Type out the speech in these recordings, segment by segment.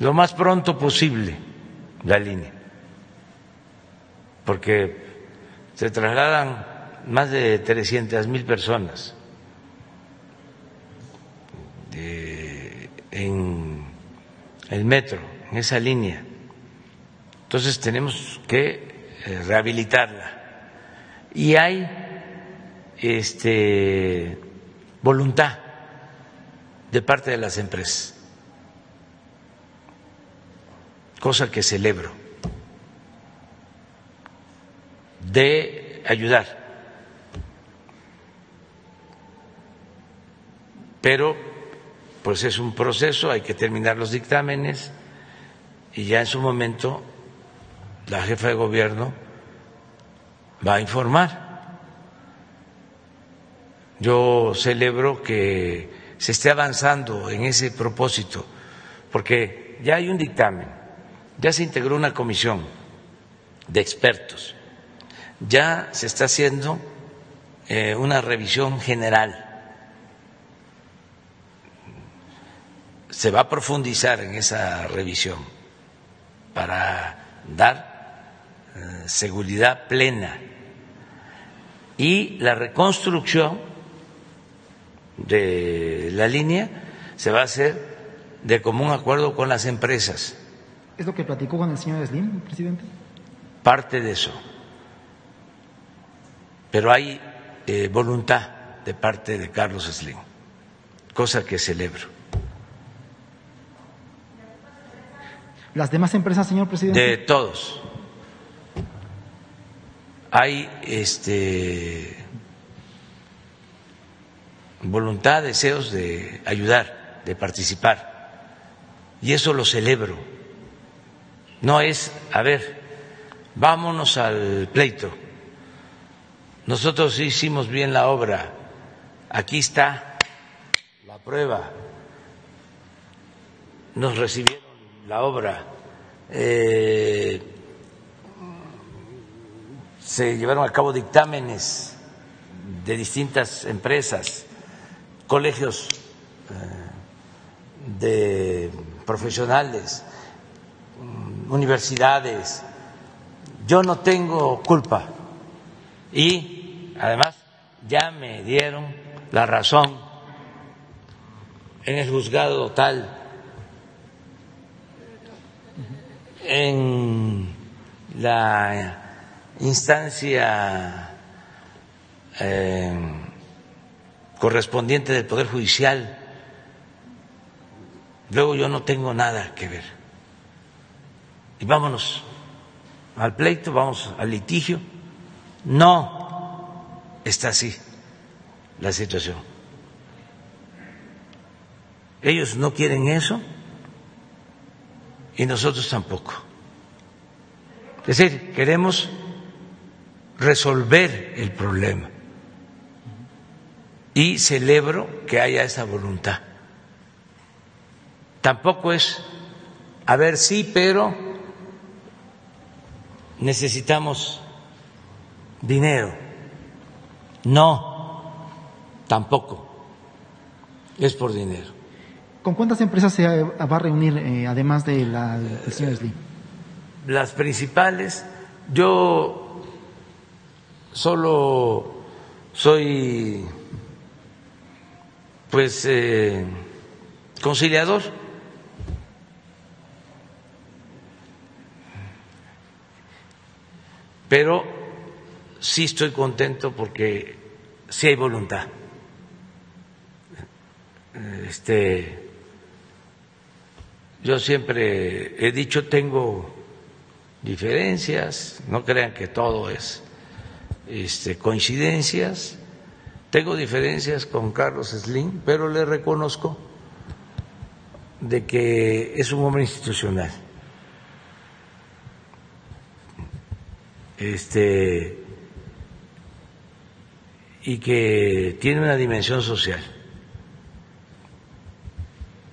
lo más pronto posible la línea, porque se trasladan más de 300 mil personas en el metro, en esa línea. Entonces tenemos que eh, rehabilitarla. Y hay este, voluntad de parte de las empresas, cosa que celebro, de ayudar. Pero pues es un proceso, hay que terminar los dictámenes y ya en su momento la jefa de gobierno va a informar. Yo celebro que se esté avanzando en ese propósito, porque ya hay un dictamen, ya se integró una comisión de expertos, ya se está haciendo eh, una revisión general se va a profundizar en esa revisión para dar eh, seguridad plena y la reconstrucción de la línea se va a hacer de común acuerdo con las empresas. ¿Es lo que platicó con el señor Slim, presidente? Parte de eso. Pero hay eh, voluntad de parte de Carlos Slim, cosa que celebro. ¿Las demás empresas, señor presidente? De todos. Hay este, voluntad, deseos de ayudar, de participar. Y eso lo celebro. No es, a ver, vámonos al pleito. Nosotros hicimos bien la obra. Aquí está la prueba. Nos recibieron la obra. Eh, se llevaron a cabo dictámenes de distintas empresas, colegios eh, de profesionales, universidades. Yo no tengo culpa y además ya me dieron la razón en el juzgado tal en la instancia eh, correspondiente del Poder Judicial, luego yo no tengo nada que ver. Y vámonos al pleito, vamos al litigio. No está así la situación. Ellos no quieren eso y nosotros tampoco. Es decir, queremos resolver el problema y celebro que haya esa voluntad. Tampoco es, a ver, sí, pero necesitamos dinero. No, tampoco es por dinero. ¿Con cuántas empresas se va a reunir eh, además de la del señor Slim? Las principales, yo solo soy pues eh, conciliador. Pero sí estoy contento porque sí hay voluntad. Este, yo siempre he dicho, tengo diferencias, no crean que todo es este, coincidencias, tengo diferencias con Carlos Slim, pero le reconozco de que es un hombre institucional. Este, y que tiene una dimensión social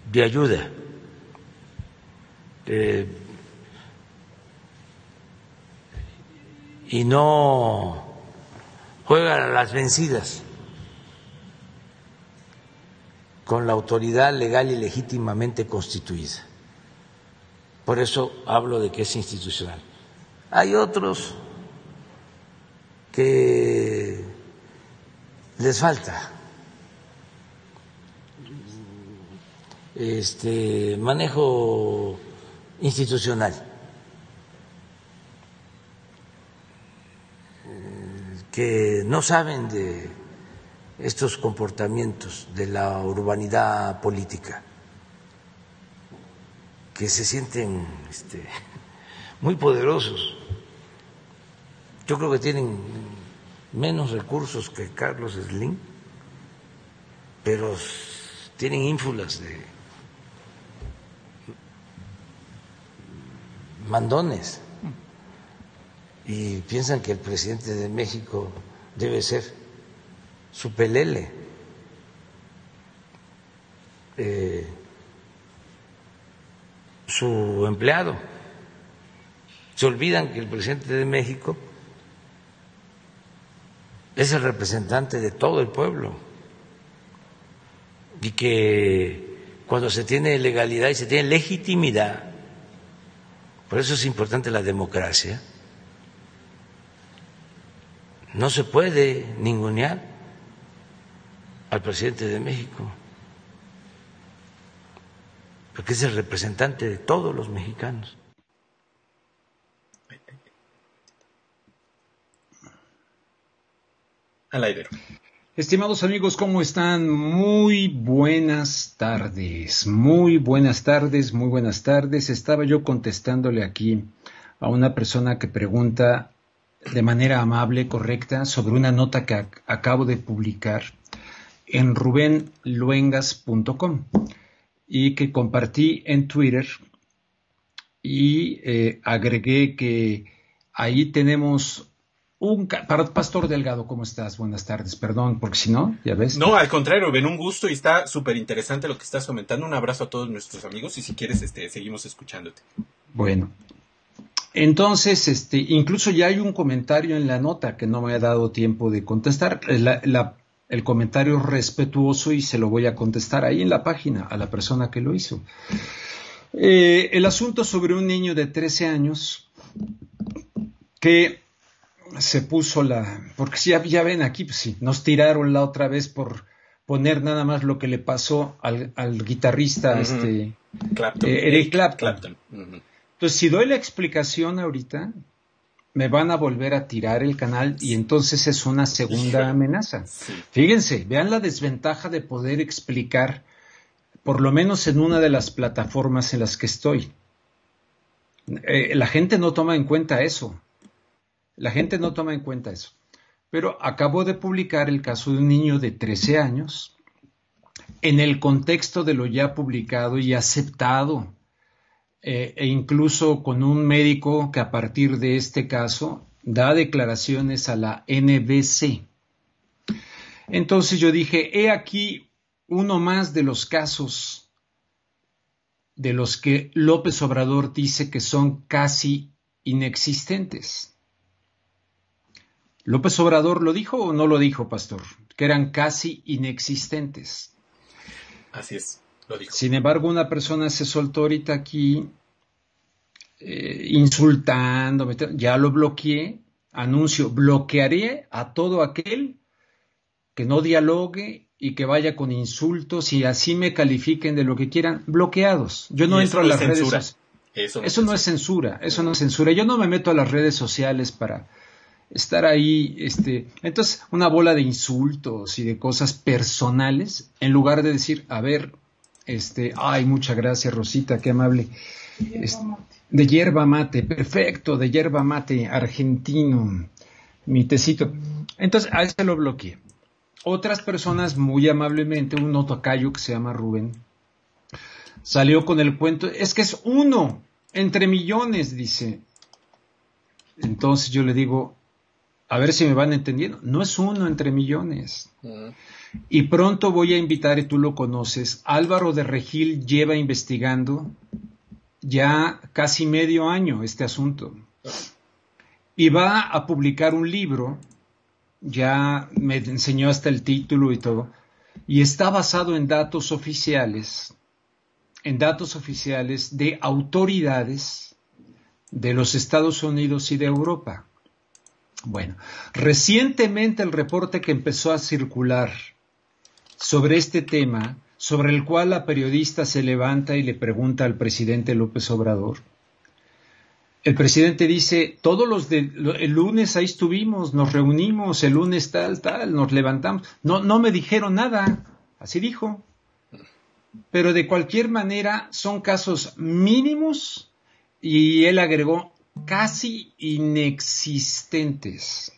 de ayuda y no juega a las vencidas con la autoridad legal y legítimamente constituida. Por eso hablo de que es institucional. Hay otros que les falta. Este manejo institucional. Que no saben de estos comportamientos de la urbanidad política, que se sienten este, muy poderosos. Yo creo que tienen menos recursos que Carlos Slim, pero tienen ínfulas de mandones y piensan que el presidente de México debe ser su pelele. Eh, su empleado. Se olvidan que el presidente de México es el representante de todo el pueblo y que cuando se tiene legalidad y se tiene legitimidad, por eso es importante la democracia, no se puede ningunear al presidente de México, porque es el representante de todos los mexicanos. Estimados amigos, ¿cómo están? Muy buenas tardes, muy buenas tardes, muy buenas tardes. Estaba yo contestándole aquí a una persona que pregunta de manera amable, correcta, sobre una nota que acabo de publicar en rubenluengas.com y que compartí en Twitter y eh, agregué que ahí tenemos un Pastor Delgado, ¿cómo estás? Buenas tardes, perdón, porque si no, ya ves. No, al contrario, ven un gusto y está súper interesante lo que estás comentando. Un abrazo a todos nuestros amigos y si quieres, este, seguimos escuchándote. Bueno, entonces, este, incluso ya hay un comentario en la nota que no me ha dado tiempo de contestar. el comentario respetuoso y se lo voy a contestar ahí en la página a la persona que lo hizo. Eh, el asunto sobre un niño de 13 años que se puso la... Porque si ya, ven aquí, pues sí, nos tiraron la otra vez por poner nada más lo que le pasó al, guitarrista este, eh, Eric Clapton. Entonces, si doy la explicación ahorita, me van a volver a tirar el canal y entonces es una segunda amenaza. Fíjense, vean la desventaja de poder explicar, por lo menos en una de las plataformas en las que estoy. Eh, la gente no toma en cuenta eso. La gente no toma en cuenta eso. Pero acabo de publicar el caso de un niño de 13 años en el contexto de lo ya publicado y aceptado eh, e incluso con un médico que a partir de este caso da declaraciones a la NBC. Entonces yo dije, he aquí uno más de los casos de los que López Obrador dice que son casi inexistentes. ¿López Obrador lo dijo o no lo dijo, pastor? Que eran casi inexistentes. Así es. Sin embargo, una persona se soltó ahorita aquí eh, insultando, ya lo bloqueé, anuncio, bloquearé a todo aquel que no dialogue y que vaya con insultos y así me califiquen de lo que quieran, bloqueados. Yo no entro a las redes sociales. Eso, no, eso no, es censura, eso no es censura. Yo no me meto a las redes sociales para estar ahí, este, entonces una bola de insultos y de cosas personales, en lugar de decir, a ver, este, ay, muchas gracias, Rosita, qué amable. de hierba mate, perfecto, de hierba mate argentino, mi tecito. Entonces, a ese lo bloqueé. Otras personas, muy amablemente, un notocayo que se llama Rubén, salió con el cuento, es que es uno entre millones, dice. Entonces yo le digo, a ver si me van entendiendo, no es uno entre millones. Y pronto voy a invitar, y tú lo conoces, Álvaro de Regil lleva investigando ya casi medio año este asunto. Y va a publicar un libro, ya me enseñó hasta el título y todo, y está basado en datos oficiales en datos oficiales de autoridades de los Estados Unidos y de Europa. Bueno, recientemente el reporte que empezó a circular sobre este tema, sobre el cual la periodista se levanta y le pregunta al presidente López Obrador, el presidente dice, todos los el lunes ahí estuvimos, nos reunimos, el lunes tal, tal, nos levantamos. No, no me dijeron nada, así dijo. Pero de cualquier manera son casos mínimos y él agregó casi inexistentes.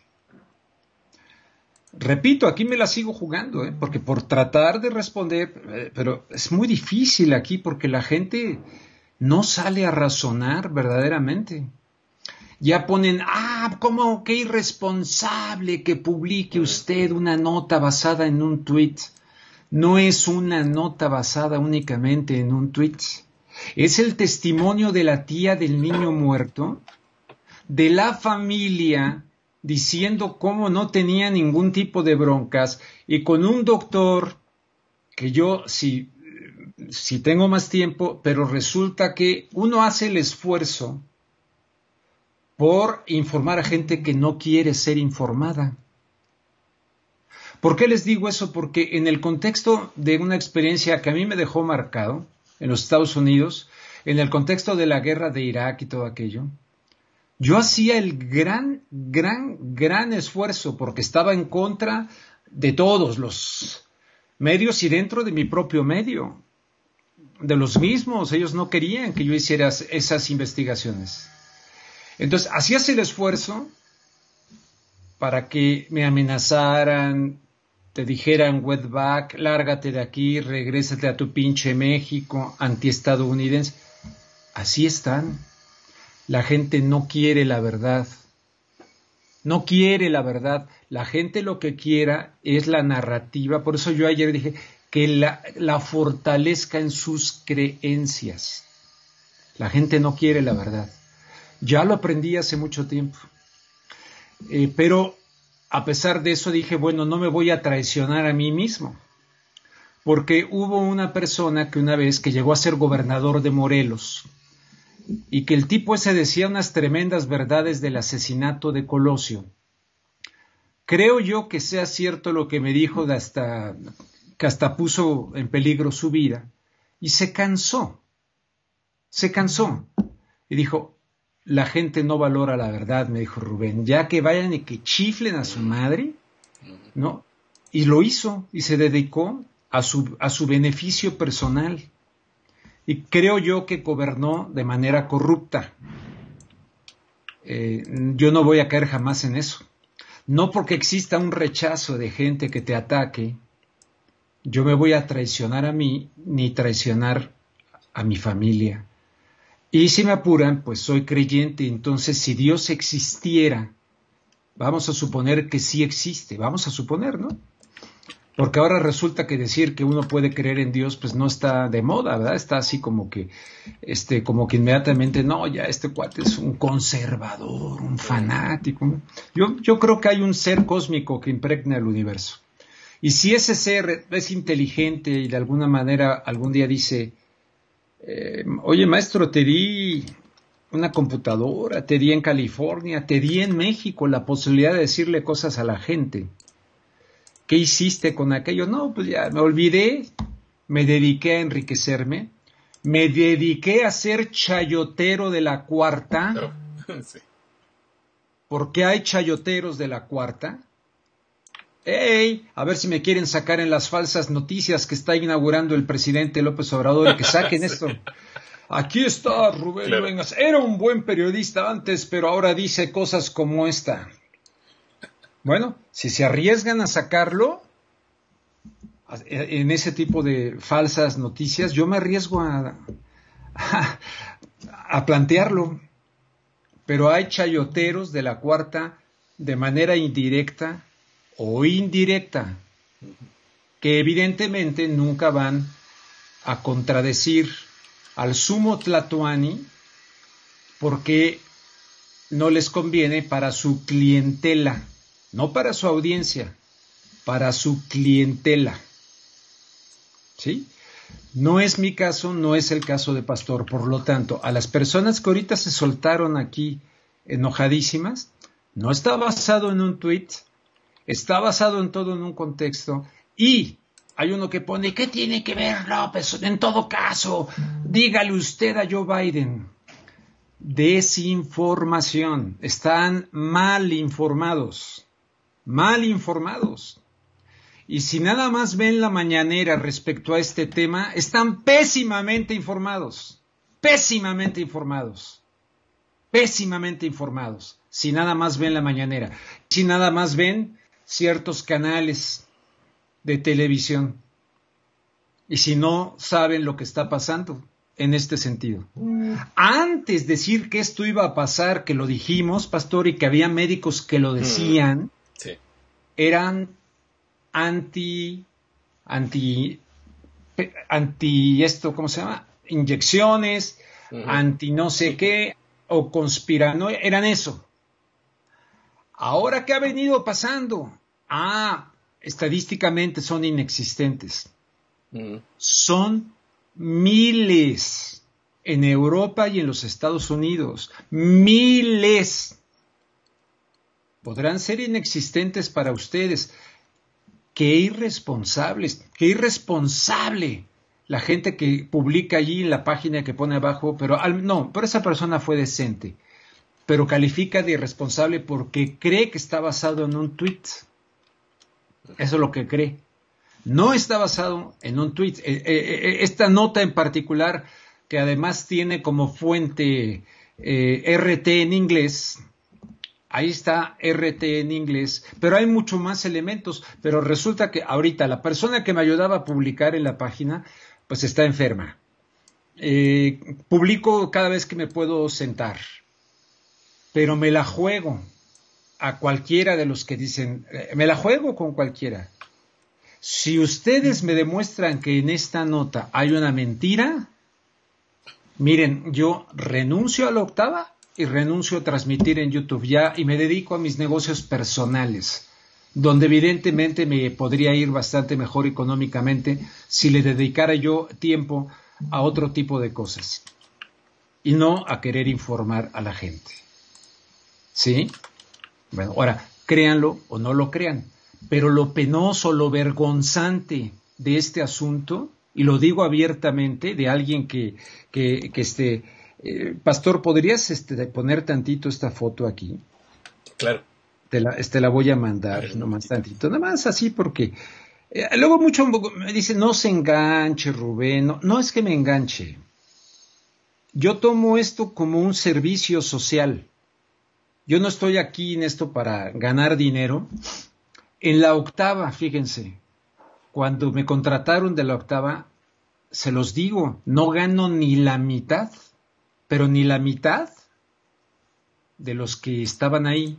Repito, aquí me la sigo jugando, ¿eh? porque por tratar de responder, eh, pero es muy difícil aquí porque la gente no sale a razonar verdaderamente. Ya ponen, ah, ¿cómo qué irresponsable que publique usted una nota basada en un tweet? No es una nota basada únicamente en un tweet. Es el testimonio de la tía del niño muerto, de la familia diciendo cómo no tenía ningún tipo de broncas y con un doctor que yo, si si tengo más tiempo, pero resulta que uno hace el esfuerzo por informar a gente que no quiere ser informada. ¿Por qué les digo eso? Porque en el contexto de una experiencia que a mí me dejó marcado en los Estados Unidos, en el contexto de la guerra de Irak y todo aquello, yo hacía el gran, gran, gran esfuerzo porque estaba en contra de todos los medios y dentro de mi propio medio de los mismos, ellos no querían que yo hiciera esas investigaciones. Entonces, hacías el esfuerzo para que me amenazaran, te dijeran wetback, lárgate de aquí, regrésate a tu pinche México, antiestadounidense. Así están. La gente no quiere la verdad. No quiere la verdad. La gente lo que quiera es la narrativa. Por eso yo ayer dije, que la, fortalezca en sus creencias. La gente no quiere la verdad. Ya lo aprendí hace mucho tiempo. Eh, pero a pesar de eso dije, bueno, no me voy a traicionar a mí mismo. Porque hubo una persona que una vez que llegó a ser gobernador de Morelos y que el tipo ese decía unas tremendas verdades del asesinato de Colosio. Creo yo que sea cierto lo que me dijo de hasta que hasta puso en peligro su vida, y se cansó, se cansó, y dijo, la gente no valora la verdad, me dijo Rubén, ya que vayan y que chiflen a su madre, ¿no? Y lo hizo, y se dedicó a su, a su beneficio personal. Y creo yo que gobernó de manera corrupta. Eh, yo no voy a caer jamás en eso. No porque exista un rechazo de gente que te ataque, yo me voy a traicionar a mí ni traicionar a mi familia. Y si me apuran, pues soy creyente, entonces si Dios existiera, vamos a suponer que sí existe, vamos a suponer, ¿no? Porque ahora resulta que decir que uno puede creer en Dios, pues no está de moda, ¿verdad? Está así como que, este, como que inmediatamente, no, ya este cuate es un conservador, un fanático. Yo, yo creo que hay un ser cósmico que impregna el universo. Y si ese ser es inteligente y de alguna manera algún día dice, eh, oye maestro, te di una computadora, te di en California, te di en México la posibilidad de decirle cosas a la gente. ¿Qué hiciste con aquello? No, pues ya me olvidé, me dediqué a enriquecerme, me dediqué a ser chayotero de la cuarta. porque hay chayoteros de la cuarta? ¡Ey! A ver si me quieren sacar en las falsas noticias que está inaugurando el presidente López Obrador y que saquen esto. Aquí está Rubén Vengas. Era un buen periodista antes, pero ahora dice cosas como esta. Bueno, si se arriesgan a sacarlo en ese tipo de falsas noticias, yo me arriesgo a, a plantearlo. Pero hay chayoteros de la cuarta de manera indirecta o indirecta, que evidentemente nunca van a contradecir al sumo Tlatoani porque no les conviene para su clientela, no para su audiencia, para su clientela. ¿Sí? No es mi caso, no es el caso de Pastor. Por lo tanto, a las personas que ahorita se soltaron aquí enojadísimas, no está basado en un tweet, está basado en todo en un contexto y hay uno que pone, ¿qué tiene que ver López? En todo caso, dígale usted a Joe Biden. Desinformación. Están mal informados. Mal informados. Y si nada más ven la mañanera respecto a este tema, están pésimamente informados. Pésimamente informados. Pésimamente informados. Si nada más ven la mañanera. Si nada más ven ciertos canales de televisión. Y si no saben lo que está pasando en este sentido. Antes de decir que esto iba a pasar, que lo dijimos, pastor, y que había médicos que lo decían, eran anti, anti, anti esto, ¿cómo se llama? Inyecciones, anti no sé qué, o conspirano, eran eso. Ahora, ¿qué ha venido pasando? Ah, estadísticamente son inexistentes. Son miles en Europa y en los Estados Unidos. Miles. Podrán ser inexistentes para ustedes. Qué irresponsables, qué irresponsable la gente que publica allí en la página que pone abajo, pero no, pero esa persona fue decente, pero califica de irresponsable porque cree que está basado en un tweet. Eso es lo que cree. No está basado en un tweet. Eh, eh, eh, esta nota en particular, que además tiene como fuente RT en inglés, ahí está RT en inglés, pero hay mucho más elementos. Pero resulta que ahorita la persona que me ayudaba a publicar en la página, pues está enferma. publico cada vez que me puedo sentar, pero me la juego a cualquiera de los que dicen, eh, me la juego con cualquiera. Si ustedes me demuestran que en esta nota hay una mentira, miren, yo renuncio a la octava y renuncio a transmitir en YouTube ya y me dedico a mis negocios personales, donde evidentemente me podría ir bastante mejor económicamente si le dedicara yo tiempo a otro tipo de cosas y no a querer informar a la gente. ¿Sí? Bueno, ahora, créanlo o no lo crean, pero lo penoso, lo vergonzante de este asunto, y lo digo abiertamente, de alguien que, que, que este, eh, Pastor, ¿podrías este, poner tantito esta foto aquí? Claro. Te la, este, la voy a mandar, nomás tantito, nada más así porque... Eh, luego mucho me dice, no se enganche, Rubén, no, no es que me enganche. Yo tomo esto como un servicio social. Yo no estoy aquí en esto para ganar dinero. En la octava, fíjense, cuando me contrataron de la octava, se los digo, no gano ni la mitad, pero ni la mitad de los que estaban ahí.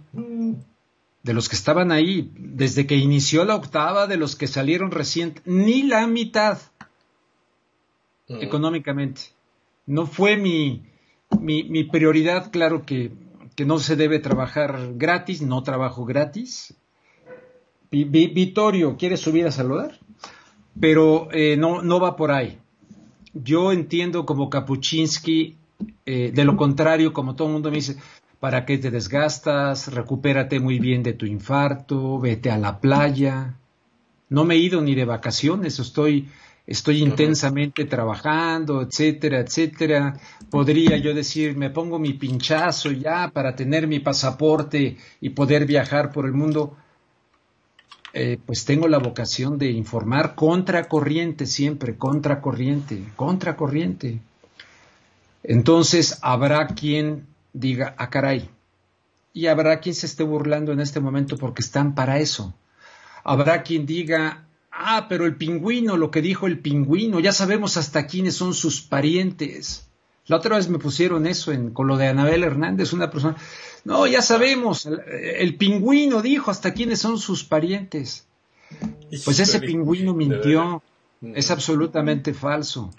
De los que estaban ahí, desde que inició la octava, de los que salieron recién, ni la mitad económicamente. No fue mi, mi, mi prioridad, claro que que no se debe trabajar gratis, no trabajo gratis. Vittorio, ¿quieres subir a saludar? Pero eh, no, no va por ahí. Yo entiendo como Kapuczynski, eh, de lo contrario, como todo el mundo me dice, ¿para qué te desgastas? Recupérate muy bien de tu infarto, vete a la playa. No me he ido ni de vacaciones, estoy estoy intensamente trabajando, etcétera, etcétera. Podría yo decir, me pongo mi pinchazo ya para tener mi pasaporte y poder viajar por el mundo. Eh, pues tengo la vocación de informar contra corriente siempre, contra corriente, contra corriente. Entonces habrá quien diga, ah, caray, y habrá quien se esté burlando en este momento porque están para eso. Habrá quien diga, Ah, pero el pingüino, lo que dijo el pingüino, ya sabemos hasta quiénes son sus parientes. La otra vez me pusieron eso en, con lo de Anabel Hernández, una persona. No, ya sabemos, el, pingüino dijo hasta quiénes son sus parientes. Pues ese pingüino mintió, es absolutamente falso.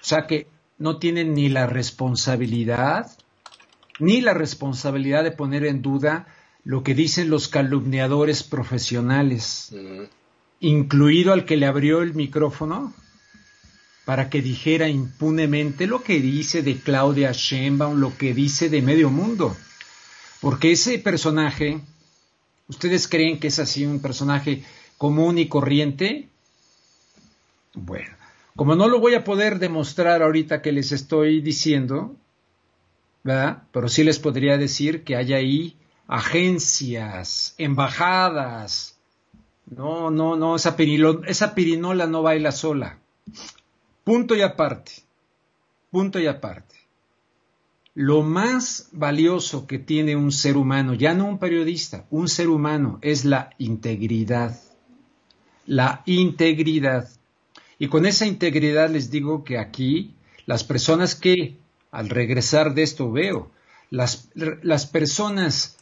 O sea que no tienen ni la responsabilidad, ni la responsabilidad de poner en duda lo que dicen los calumniadores profesionales incluido al que le abrió el micrófono, para que dijera impunemente lo que dice de Claudia Sheinbaum, lo que dice de medio mundo. Porque ese personaje, ¿ustedes creen que es así un personaje común y corriente? Bueno, como no lo voy a poder demostrar ahorita que les estoy diciendo, ¿verdad? Pero sí les podría decir que hay ahí agencias, embajadas. No, no, no, esa, pirinola no baila sola. Punto y aparte. Punto y aparte. Lo más valioso que tiene un ser humano, ya no un periodista, un ser humano, es la integridad. La integridad. Y con esa integridad les digo que aquí las personas que, al regresar de esto veo, las, las personas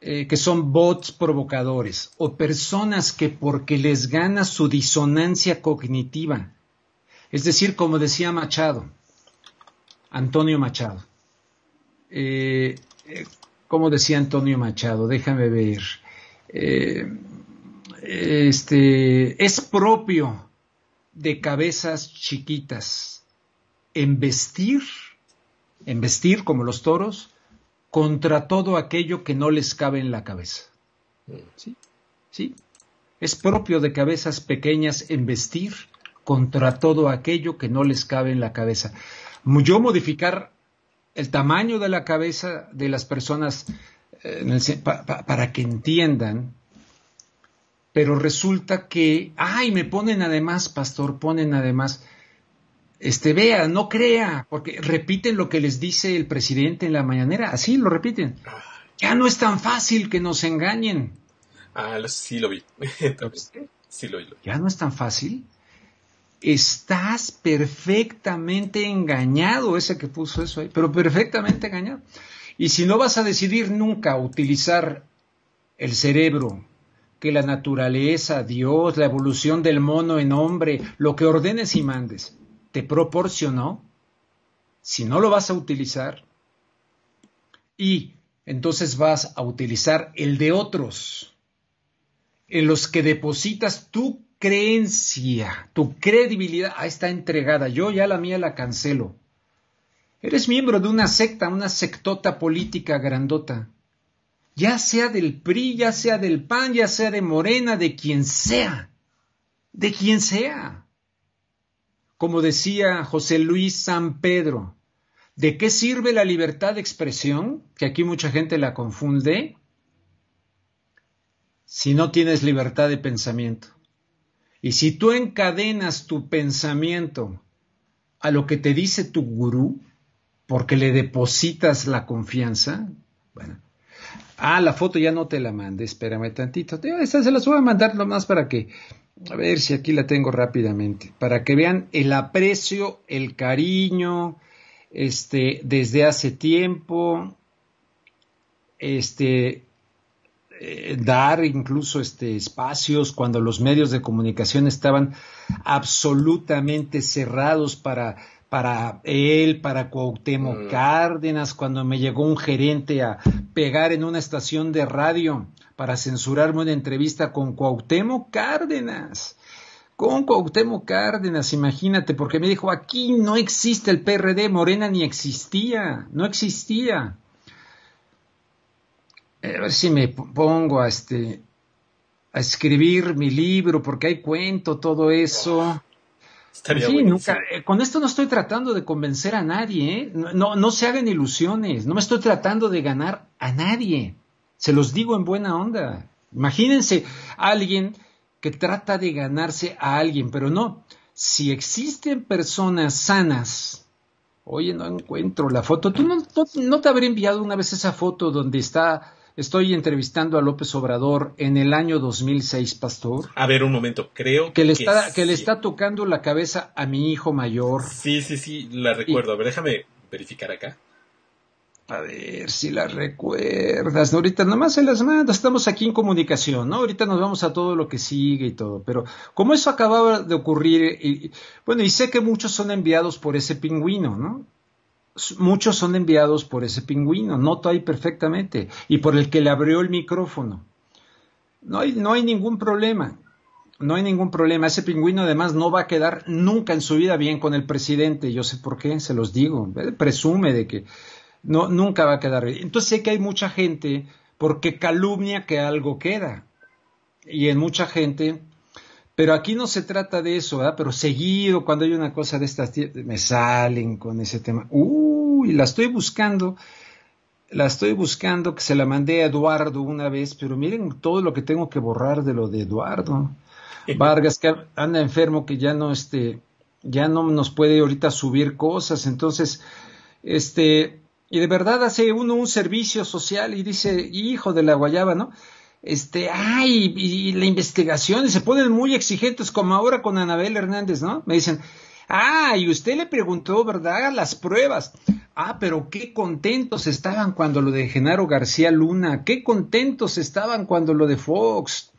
eh, que son bots provocadores o personas que porque les gana su disonancia cognitiva, es decir, como decía Machado, Antonio Machado. Eh, eh, como decía Antonio Machado, déjame ver. Este, es propio de cabezas chiquitas embestir, embestir como los toros, contra todo aquello que no les cabe en la cabeza. ¿Sí? ¿Sí? Es propio de cabezas pequeñas embestir contra todo aquello que no les cabe en la cabeza. Yo modificar el tamaño de la cabeza de las personas eh, para que entiendan, pero resulta que, ay, me ponen además, pastor, ponen además, este, vea, no crea, porque repiten lo que les dice el presidente en la mañanera, así lo repiten. Ya no es tan fácil que nos engañen. Ah, sí lo vi. sí lo vi. Ya no es tan fácil estás perfectamente engañado, ese que puso eso ahí, pero perfectamente engañado. Y si no vas a decidir nunca utilizar el cerebro, que la naturaleza, Dios, la evolución del mono en hombre, lo que ordenes y mandes, te proporcionó, si no lo vas a utilizar, y entonces vas a utilizar el de otros, en los que depositas tu creencia, tu credibilidad ah, está entregada. Yo ya la mía la cancelo. Eres miembro de una secta, una sectota política grandota. Ya sea del PRI, ya sea del PAN, ya sea de Morena, de quien sea. De quien sea. Como decía José Luis San Pedro, ¿de qué sirve la libertad de expresión? Que aquí mucha gente la confunde. Si no tienes libertad de pensamiento. Y si tú encadenas tu pensamiento a lo que te dice tu gurú, porque le depositas la confianza, bueno, ah, la foto ya no te la mandé, espérame tantito, esta se las voy a mandar nomás para que, a ver si aquí la tengo rápidamente, para que vean el aprecio, el cariño, este, desde hace tiempo, este, eh, dar incluso este, espacios cuando los medios de comunicación estaban absolutamente cerrados para, para él, para Cuauhtémoc mm. Cárdenas, cuando me llegó un gerente a pegar en una estación de radio para censurarme una entrevista con Cuauhtémoc Cárdenas. Con Cuauhtémoc Cárdenas, imagínate, porque me dijo, aquí no existe el PRD, Morena ni existía, no existía. A ver si me pongo a este a escribir mi libro porque hay cuento todo eso sí, nunca, eh, con esto no estoy tratando de convencer a nadie, ¿eh? no, no se hagan ilusiones, no me estoy tratando de ganar a nadie, se los digo en buena onda. Imagínense a alguien que trata de ganarse a alguien, pero no, si existen personas sanas, oye, no encuentro la foto, tú no, no te habré enviado una vez esa foto donde está Estoy entrevistando a López Obrador en el año 2006, pastor. A ver, un momento, creo que le está que le está tocando la cabeza a mi hijo mayor. Sí, sí, sí, la recuerdo. A ver, déjame verificar acá. A ver si la recuerdas. Ahorita nomás se las mando. Estamos aquí en comunicación, ¿no? Ahorita nos vamos a todo lo que sigue y todo. Pero como eso acababa de ocurrir, y, bueno, y sé que muchos son enviados por ese pingüino, ¿no? Muchos son enviados por ese pingüino, noto ahí perfectamente, y por el que le abrió el micrófono. No hay, no hay ningún problema. no hay ningún problema. Ese pingüino además no va a quedar nunca en su vida bien con el presidente. Yo sé por qué, se los digo. Presume de que no, nunca va a quedar bien. Entonces sé que hay mucha gente porque calumnia que algo queda. Y en mucha gente, pero aquí no se trata de eso, ¿verdad? Pero seguido, cuando hay una cosa de estas, me salen con ese tema. Uy, la estoy buscando la estoy buscando, que se la mandé a Eduardo una vez, pero miren todo lo que tengo que borrar de lo de Eduardo. Vargas, que anda enfermo, que ya no, este, ya no nos puede ahorita subir cosas, entonces, este, y de verdad hace uno un servicio social y dice, hijo de la guayaba, ¿no? Este, ay, y, la investigación, y se ponen muy exigentes, como ahora con Anabel Hernández, ¿no? Me dicen, ah, y usted le preguntó, ¿verdad? Las pruebas. Ah, pero qué contentos estaban cuando lo de Genaro García Luna, qué contentos estaban cuando lo de Fox,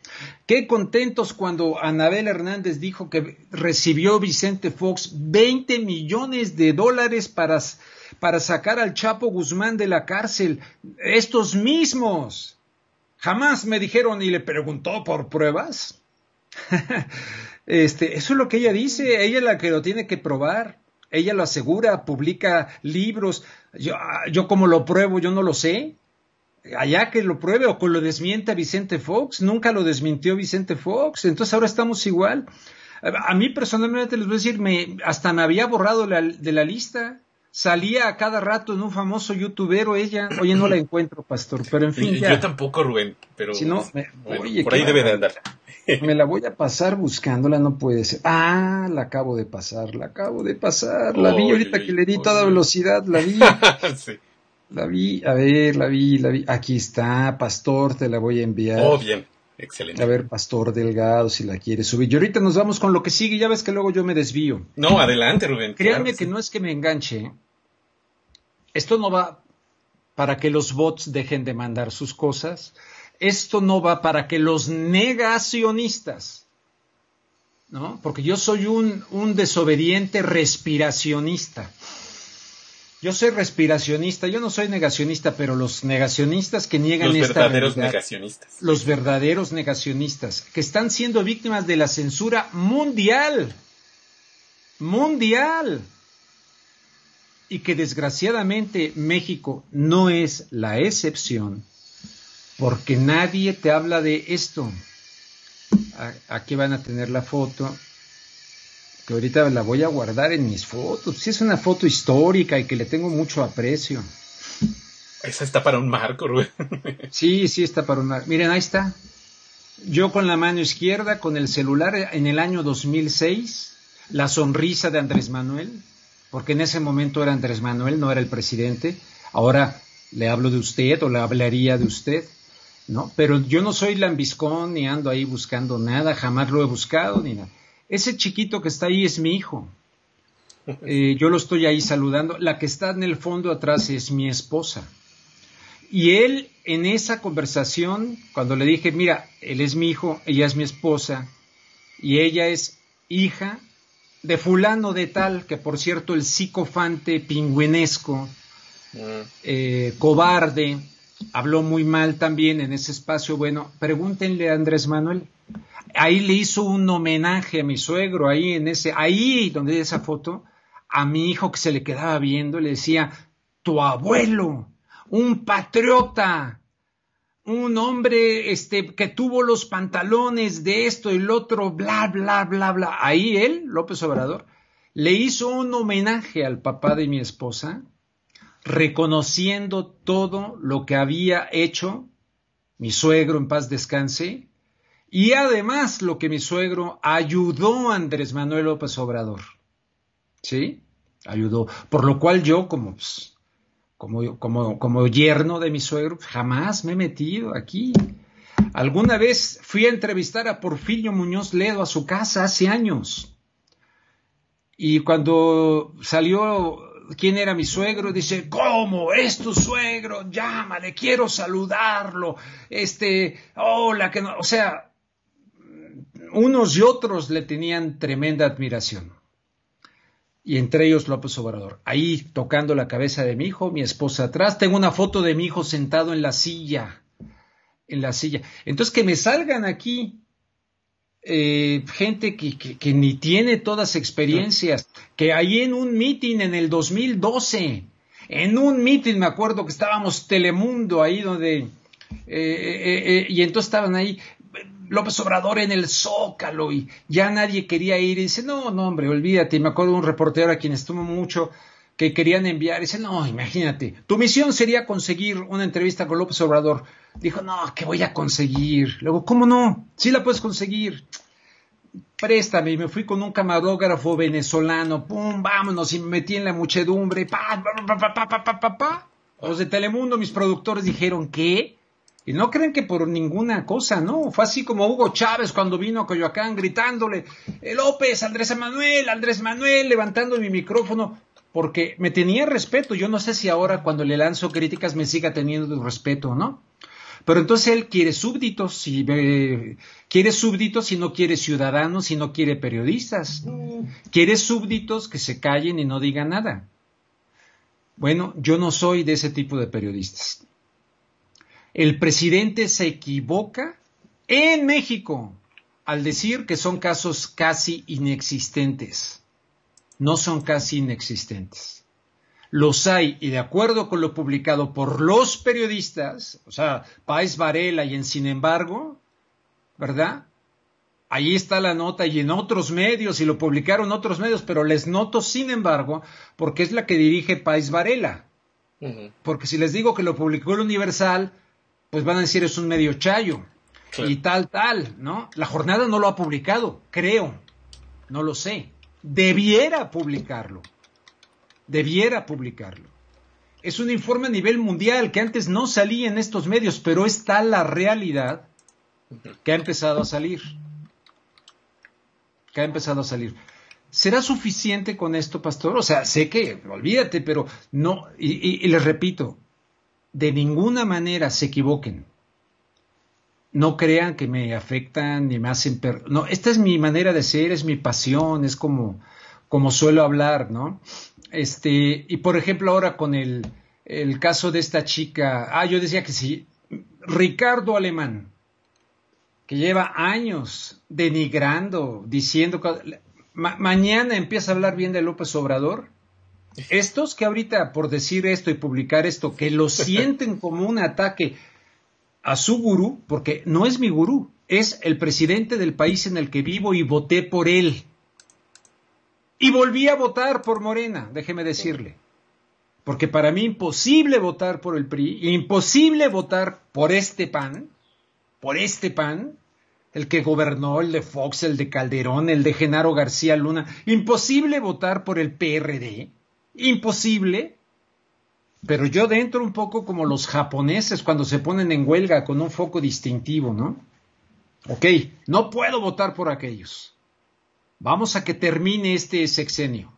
qué contentos cuando Anabel Hernández dijo que recibió Vicente Fox 20 millones de dólares para, para sacar al Chapo Guzmán de la cárcel. Estos mismos. Jamás me dijeron y le preguntó por pruebas. este, eso es lo que ella dice, ella es la que lo tiene que probar. Ella lo asegura, publica libros. Yo, yo como lo pruebo, yo no lo sé. Allá que lo pruebe o que lo desmienta Vicente Fox. Nunca lo desmintió Vicente Fox. Entonces ahora estamos igual. A mí personalmente les voy a decir, me, hasta me había borrado de la lista. Salía a cada rato en un famoso youtubero ella. Oye, no la encuentro, pastor, pero en fin. Yo tampoco, Rubén, pero si no, oye, por ahí debe de andar. Me la voy a pasar buscándola, no puede ser. Ah, la acabo de pasar, la acabo de pasar. La vi ahorita que le di toda velocidad, la vi. La vi, a ver, la vi, la vi. Aquí está, Pastor, te la voy a enviar. Oh, bien, excelente. A ver, Pastor Delgado, si la quieres subir. Y ahorita nos vamos con lo que sigue, ya ves que luego yo me desvío. No, adelante, Rubén. Créanme que no es que me enganche. Esto no va para que los bots dejen de mandar sus cosas esto no va para que los negacionistas, ¿no? Porque yo soy un, un desobediente respiracionista. Yo soy respiracionista, yo no soy negacionista, pero los negacionistas que niegan los verdaderos negacionistas. Los verdaderos negacionistas, que están siendo víctimas de la censura mundial. Mundial. Y que desgraciadamente México no es la excepción porque nadie te habla de esto. Aquí van a tener la foto, que ahorita la voy a guardar en mis fotos. Si es una foto histórica y que le tengo mucho aprecio. Esa está para un marco, Rubén. sí, sí está para un marco. Miren, ahí está. Yo con la mano izquierda, con el celular en el año 2006, la sonrisa de Andrés Manuel, porque en ese momento era Andrés Manuel, no era el presidente. Ahora le hablo de usted o le hablaría de usted. ¿no? Pero yo no soy lambiscón ni ando ahí buscando nada, jamás lo he buscado ni nada. Ese chiquito que está ahí es mi hijo. Eh, yo lo estoy ahí saludando. La que está en el fondo atrás es mi esposa. Y él en esa conversación, cuando le dije, mira, él es mi hijo, ella es mi esposa, y ella es hija de fulano de tal, que por cierto el psicofante pingüinesco, mm. eh, cobarde, habló muy mal también en ese espacio. Bueno, pregúntenle a Andrés Manuel. Ahí le hizo un homenaje a mi suegro, ahí en ese, ahí donde hay esa foto, a mi hijo que se le quedaba viendo, le decía, tu abuelo, un patriota, un hombre este, que tuvo los pantalones de esto y el otro, bla, bla, bla, bla. Ahí él, López Obrador, le hizo un homenaje al papá de mi esposa, reconociendo todo lo que había hecho mi suegro en paz descanse, y además lo que mi suegro ayudó a Andrés Manuel López Obrador. ¿Sí? Ayudó. Por lo cual yo, como, pues, como, como, como yerno de mi suegro, jamás me he metido aquí. Alguna vez fui a entrevistar a Porfirio Muñoz Ledo a su casa hace años. Y cuando salió quién era mi suegro, dice, ¿cómo? ¿Es tu suegro? Llámale, quiero saludarlo. Este, hola, que no, o sea, unos y otros le tenían tremenda admiración. Y entre ellos López Obrador. Ahí tocando la cabeza de mi hijo, mi esposa atrás. Tengo una foto de mi hijo sentado en la silla. En la silla. Entonces que me salgan aquí eh, gente que, que, ni tiene todas experiencias, que ahí en un meeting en el 2012, en un meeting me acuerdo que estábamos Telemundo ahí donde, eh, y entonces estaban ahí, López Obrador en el Zócalo y ya nadie quería ir y dice, no, no, hombre, olvídate. Y me acuerdo de un reportero a quien estuvo mucho que querían enviar. Dice, no, imagínate, tu misión sería conseguir una entrevista con López Obrador. Dijo, no, ¿qué voy a conseguir? Luego, ¿cómo no? Sí la puedes conseguir. Préstame, y me fui con un camarógrafo venezolano, pum, vámonos, y me metí en la muchedumbre, pa, pa, pa, pa, pa, pa, pa, pa. Los de Telemundo, mis productores dijeron, ¿qué? Y no creen que por ninguna cosa, no. Fue así como Hugo Chávez cuando vino a Coyoacán gritándole, eh, López, Andrés Manuel, Andrés Manuel, levantando mi micrófono, porque me tenía respeto. Yo no sé si ahora cuando le lanzo críticas me siga teniendo respeto, ¿no? Pero entonces él quiere súbditos, si quiere súbditos y no quiere ciudadanos y no quiere periodistas. Quiere súbditos que se callen y no digan nada. Bueno, yo no soy de ese tipo de periodistas. El presidente se equivoca en México al decir que son casos casi inexistentes. No son casi inexistentes. Los hay, y de acuerdo con lo publicado por los periodistas, o sea, País Varela y en Sin embargo, ¿verdad? Ahí está la nota y en otros medios, y lo publicaron otros medios, pero les noto, sin embargo, porque es la que dirige País Varela. Porque si les digo que lo publicó el Universal, pues van a decir es un medio chayo y tal, tal, ¿no? La jornada no lo ha publicado, creo, no lo sé. Debiera publicarlo, debiera publicarlo. Es un informe a nivel mundial que antes no salía en estos medios, pero está la realidad que ha empezado a salir. Que ha empezado a salir. ¿Será suficiente con esto, pastor? O sea, sé que, olvídate, pero no, y les repito, de ninguna manera se equivoquen. No crean que me afectan ni me hacen... No, esta es mi manera de ser, es mi pasión, es como, como suelo hablar, ¿no? Este, y por ejemplo ahora con el, el caso de esta chica, ah, yo decía que sí, Ricardo Alemán, que lleva años denigrando, diciendo, mañana empieza a hablar bien de López Obrador, estos que ahorita, por decir esto y publicar esto, que lo sienten como un ataque a su gurú, porque no es mi gurú, es el presidente del país en el que vivo y voté por él. Y volví a votar por Morena, déjeme decirle. Porque para mí imposible votar por el PRI, imposible votar por este PAN, por este PAN, el que gobernó, el de Fox, el de Calderón, el de Genaro García Luna, imposible votar por el PRD, imposible, pero yo dentro un poco como los japoneses cuando se ponen en huelga con un foco distintivo, ¿no? Ok, no puedo votar por aquellos. Vamos a que termine este sexenio.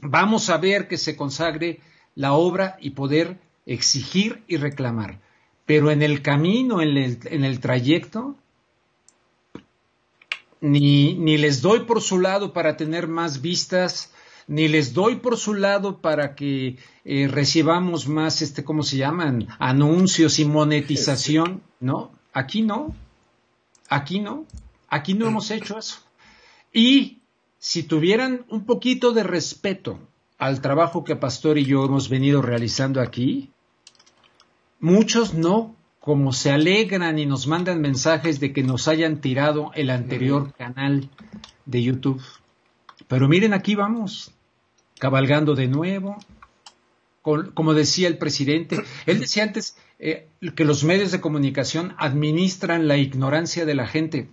Vamos a ver que se consagre la obra y poder exigir y reclamar. Pero en el camino, en el, en el trayecto, ni, ni les doy por su lado para tener más vistas, ni les doy por su lado para que eh, recibamos más, este, ¿cómo se llaman? Anuncios y monetización, ¿no? Aquí no, aquí no, aquí no hemos hecho eso. Y si tuvieran un poquito de respeto al trabajo que Pastor y yo hemos venido realizando aquí, muchos no, como se alegran y nos mandan mensajes de que nos hayan tirado el anterior canal de YouTube. Pero miren, aquí vamos cabalgando de nuevo. como decía el presidente, él decía antes eh, que los medios de comunicación administran la ignorancia de la gente.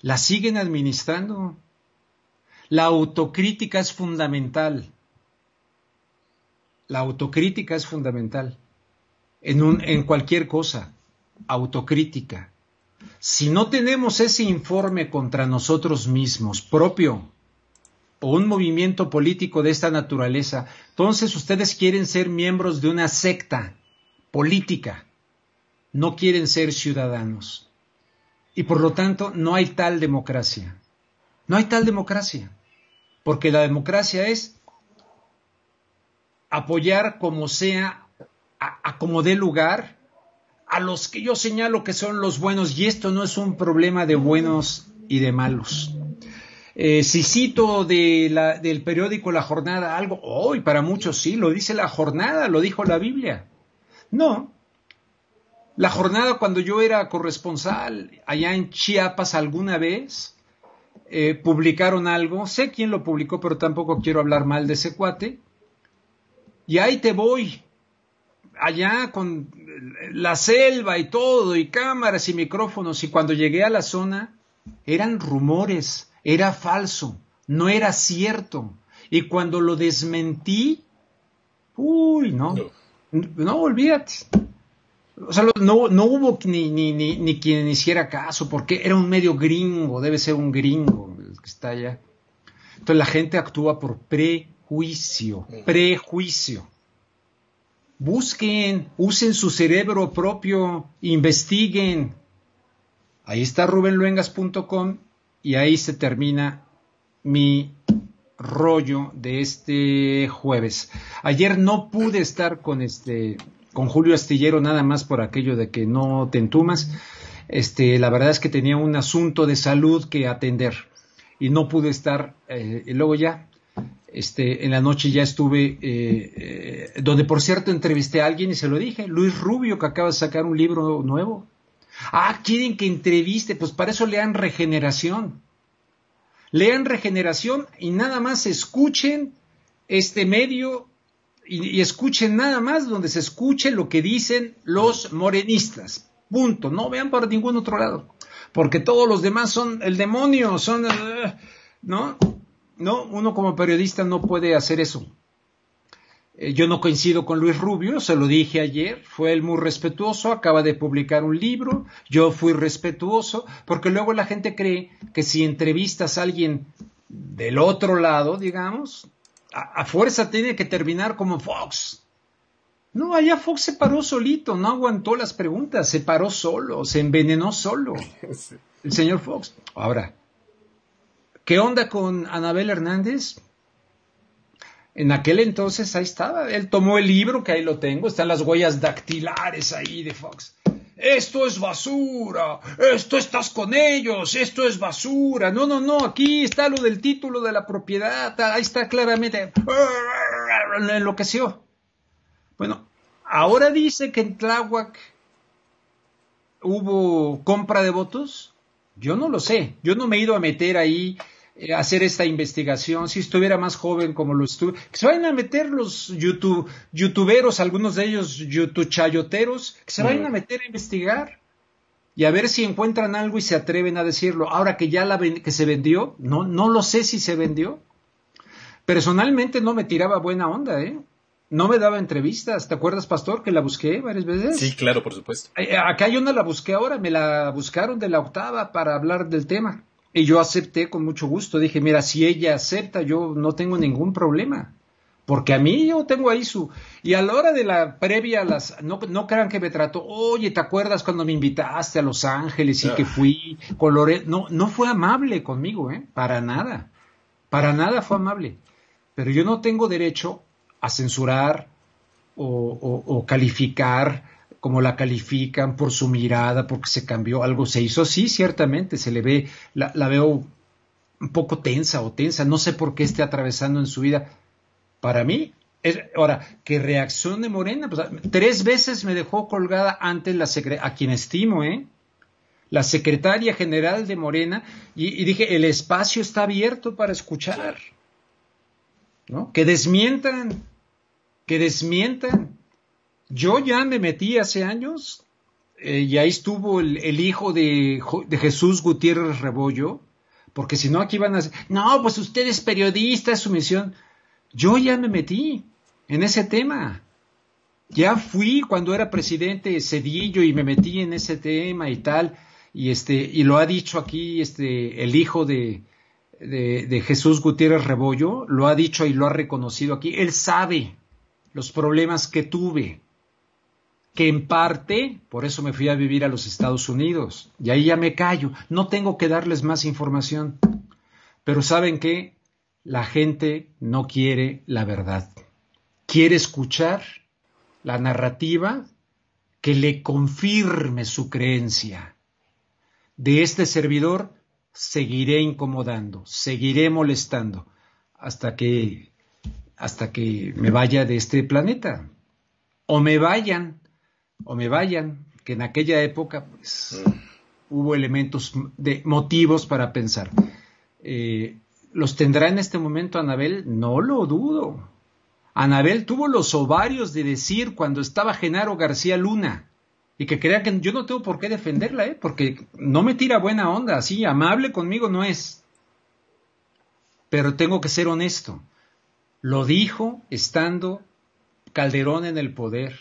La siguen administrando. La autocrítica es fundamental. La autocrítica es fundamental. En, un, en cualquier cosa, autocrítica. Si no tenemos ese informe contra nosotros mismos, propio, o un movimiento político de esta naturaleza, entonces ustedes quieren ser miembros de una secta política, no quieren ser ciudadanos. Y por lo tanto no hay tal democracia. No hay tal democracia. Porque la democracia es apoyar como sea, a, como dé lugar, a los que yo señalo que son los buenos. Y esto no es un problema de buenos y de malos. Eh, si cito de la, del periódico La Jornada algo, hoy para muchos sí, lo dice la jornada, lo dijo la Biblia. No. La jornada cuando yo era corresponsal allá en Chiapas alguna vez, eh, publicaron algo, sé quién lo publicó, pero tampoco quiero hablar mal de ese cuate, y ahí te voy, allá con la selva y todo, y cámaras y micrófonos, y cuando llegué a la zona, eran rumores, era falso, no era cierto. Y cuando lo desmentí, uy, no, no, olvídate. O sea, no, no hubo ni, ni, ni, ni, quien hiciera caso, porque era un medio gringo, debe ser un gringo el que está allá. Entonces la gente actúa por prejuicio, prejuicio. Busquen, usen su cerebro propio, investiguen. Ahí está rubenluengas.com y ahí se termina mi rollo de este jueves. Ayer no pude estar con este con Julio Astillero nada más por aquello de que no te entumas. Este, la verdad es que tenía un asunto de salud que atender y no pude estar. Eh, y luego ya, este, en la noche ya estuve, eh, eh, donde por cierto entrevisté a alguien y se lo dije, Luis Rubio que acaba de sacar un libro nuevo. Ah, quieren que entreviste, pues para eso lean Regeneración. Lean Regeneración y nada más escuchen este medio y, escuchen nada más donde se escuche lo que dicen los morenistas. Punto. No vean para ningún otro lado. Porque todos los demás son el demonio, son... Uh, ¿No? No, uno como periodista no puede hacer eso. Eh, yo no coincido con Luis Rubio, se lo dije ayer, fue él muy respetuoso, acaba de publicar un libro, yo fui respetuoso, porque luego la gente cree que si entrevistas a alguien del otro lado, digamos, a, fuerza tiene que terminar como Fox. No, allá Fox se paró solito, no aguantó las preguntas, se paró solo, se envenenó solo. El señor Fox. Ahora, ¿qué onda con Anabel Hernández? En aquel entonces ahí estaba, él tomó el libro, que ahí lo tengo, están las huellas dactilares ahí de Fox. Esto es basura, esto estás con ellos, esto es basura. No, no, no, aquí está lo del título de la propiedad, ahí está claramente. Enloqueció. Bueno, ahora dice que en Tláhuac hubo compra de votos. Yo no lo sé, yo no me he ido a meter ahí eh, hacer esta investigación, si estuviera más joven como lo estuve, que se vayan a meter los YouTube, youtuberos, algunos de ellos YouTube chayoteros, que se vayan a meter a investigar y a ver si encuentran algo y se atreven a decirlo. Ahora que ya la que se vendió, no, no lo sé si se vendió. Personalmente no me tiraba buena onda, ¿eh? No me daba entrevistas. ¿Te acuerdas, Pastor, que la busqué varias veces? Sí, claro, por supuesto. Eh, acá yo no la busqué ahora, me la buscaron de la octava para hablar del tema. Y yo acepté con mucho gusto. Dije, mira, si ella acepta, yo no tengo ningún problema. Porque a mí yo tengo ahí su... Y a la hora de la previa, las no, no crean que me trató, oye, ¿te acuerdas cuando me invitaste a Los Ángeles y que ah. fui con No, no fue amable conmigo, ¿eh? Para nada. Para nada fue amable. Pero yo no tengo derecho a censurar o, o calificar como la califican por su mirada, porque se cambió, algo se hizo, sí, ciertamente, se le ve, la, veo un poco tensa o tensa, no sé por qué esté atravesando en su vida. Para mí, ahora, que reacción de Morena, pues, tres veces me dejó colgada ante la a quien estimo, ¿eh? La secretaria general de Morena, y, y dije, el espacio está abierto para escuchar, ¿no? Que desmientan, que desmientan. Yo ya me metí hace años eh, y ahí estuvo el, hijo de, Jesús Gutiérrez Rebollo, porque si no aquí van a decir, no, pues usted es periodista, es su misión. Yo ya me metí en ese tema. Ya fui cuando era presidente Cedillo y me metí en ese tema y tal. Y este, y lo ha dicho aquí este, el hijo de, de, de Jesús Gutiérrez Rebollo, lo ha dicho y lo ha reconocido aquí. Él sabe los problemas que tuve que en parte, por eso me fui a vivir a los Estados Unidos, y ahí ya me callo, no tengo que darles más información. Pero ¿saben qué? La gente no quiere la verdad. Quiere escuchar la narrativa que le confirme su creencia. De este servidor seguiré incomodando, seguiré molestando hasta que hasta que me vaya de este planeta o me vayan o me vayan, que en aquella época pues, hubo elementos de motivos para pensar. Eh, ¿Los tendrá en este momento Anabel? No lo dudo. Anabel tuvo los ovarios de decir cuando estaba Genaro García Luna, y que crea que yo no tengo por qué defenderla, ¿eh? porque no me tira buena onda, así, amable conmigo no es. Pero tengo que ser honesto. Lo dijo estando Calderón en el poder.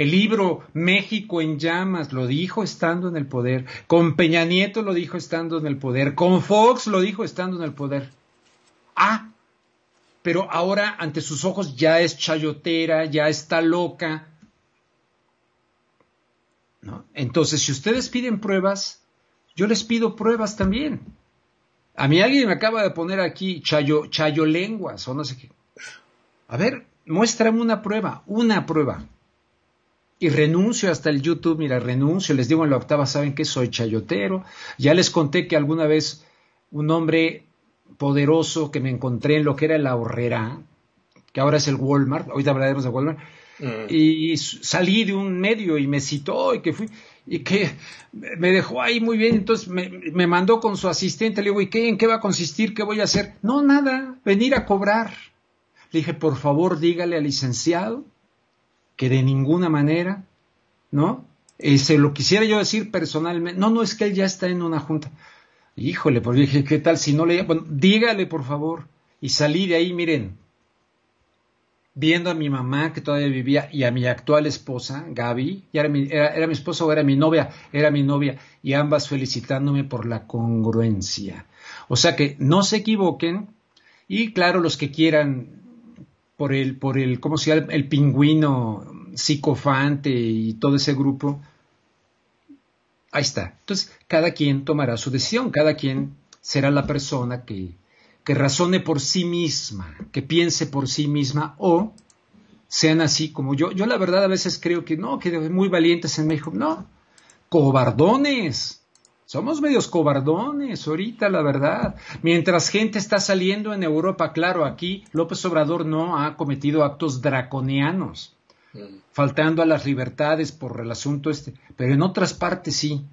El libro México en llamas lo dijo estando en el poder. Con Peña Nieto lo dijo estando en el poder. Con Fox lo dijo estando en el poder. Ah, pero ahora ante sus ojos ya es chayotera, ya está loca. ¿No? Entonces, si ustedes piden pruebas, yo les pido pruebas también. A mí alguien me acaba de poner aquí chayo, chayolenguas o no sé qué. A ver, muéstrame una prueba, una prueba. Y renuncio hasta el YouTube, mira, renuncio, les digo en la octava, saben que soy chayotero. Ya les conté que alguna vez un hombre poderoso que me encontré en lo que era la horrera, que ahora es el Walmart, ahorita hablaremos de Walmart, mm. y salí de un medio y me citó y que fui, y que me dejó ahí muy bien, entonces me, mandó con su asistente, le digo, ¿y qué? ¿En qué va a consistir? ¿Qué voy a hacer? No, nada, venir a cobrar. Le dije, por favor, dígale al licenciado que de ninguna manera, ¿no? Eh, se lo quisiera yo decir personalmente. No, no, es que él ya está en una junta. Híjole, pues dije, ¿qué tal si no le... Bueno, dígale, por favor. Y salí de ahí, miren, viendo a mi mamá que todavía vivía y a mi actual esposa, Gaby, ya era mi, era, mi esposa o era mi novia, era mi novia, y ambas felicitándome por la congruencia. O sea que no se equivoquen, y claro, los que quieran por el, por el, ¿cómo se llama? El pingüino psicofante y todo ese grupo, Ahí está. Entonces, cada quien tomará su decisión, cada quien será la persona que, que razone por sí misma, que piense por sí misma o sean así como yo. Yo la verdad a veces creo que no, que muy valientes en México. No, cobardones. Somos medios cobardones ahorita, la verdad. Mientras gente está saliendo en Europa, claro, aquí López Obrador no ha cometido actos draconianos. Mm. faltando a las libertades por el asunto este, pero en otras partes sí.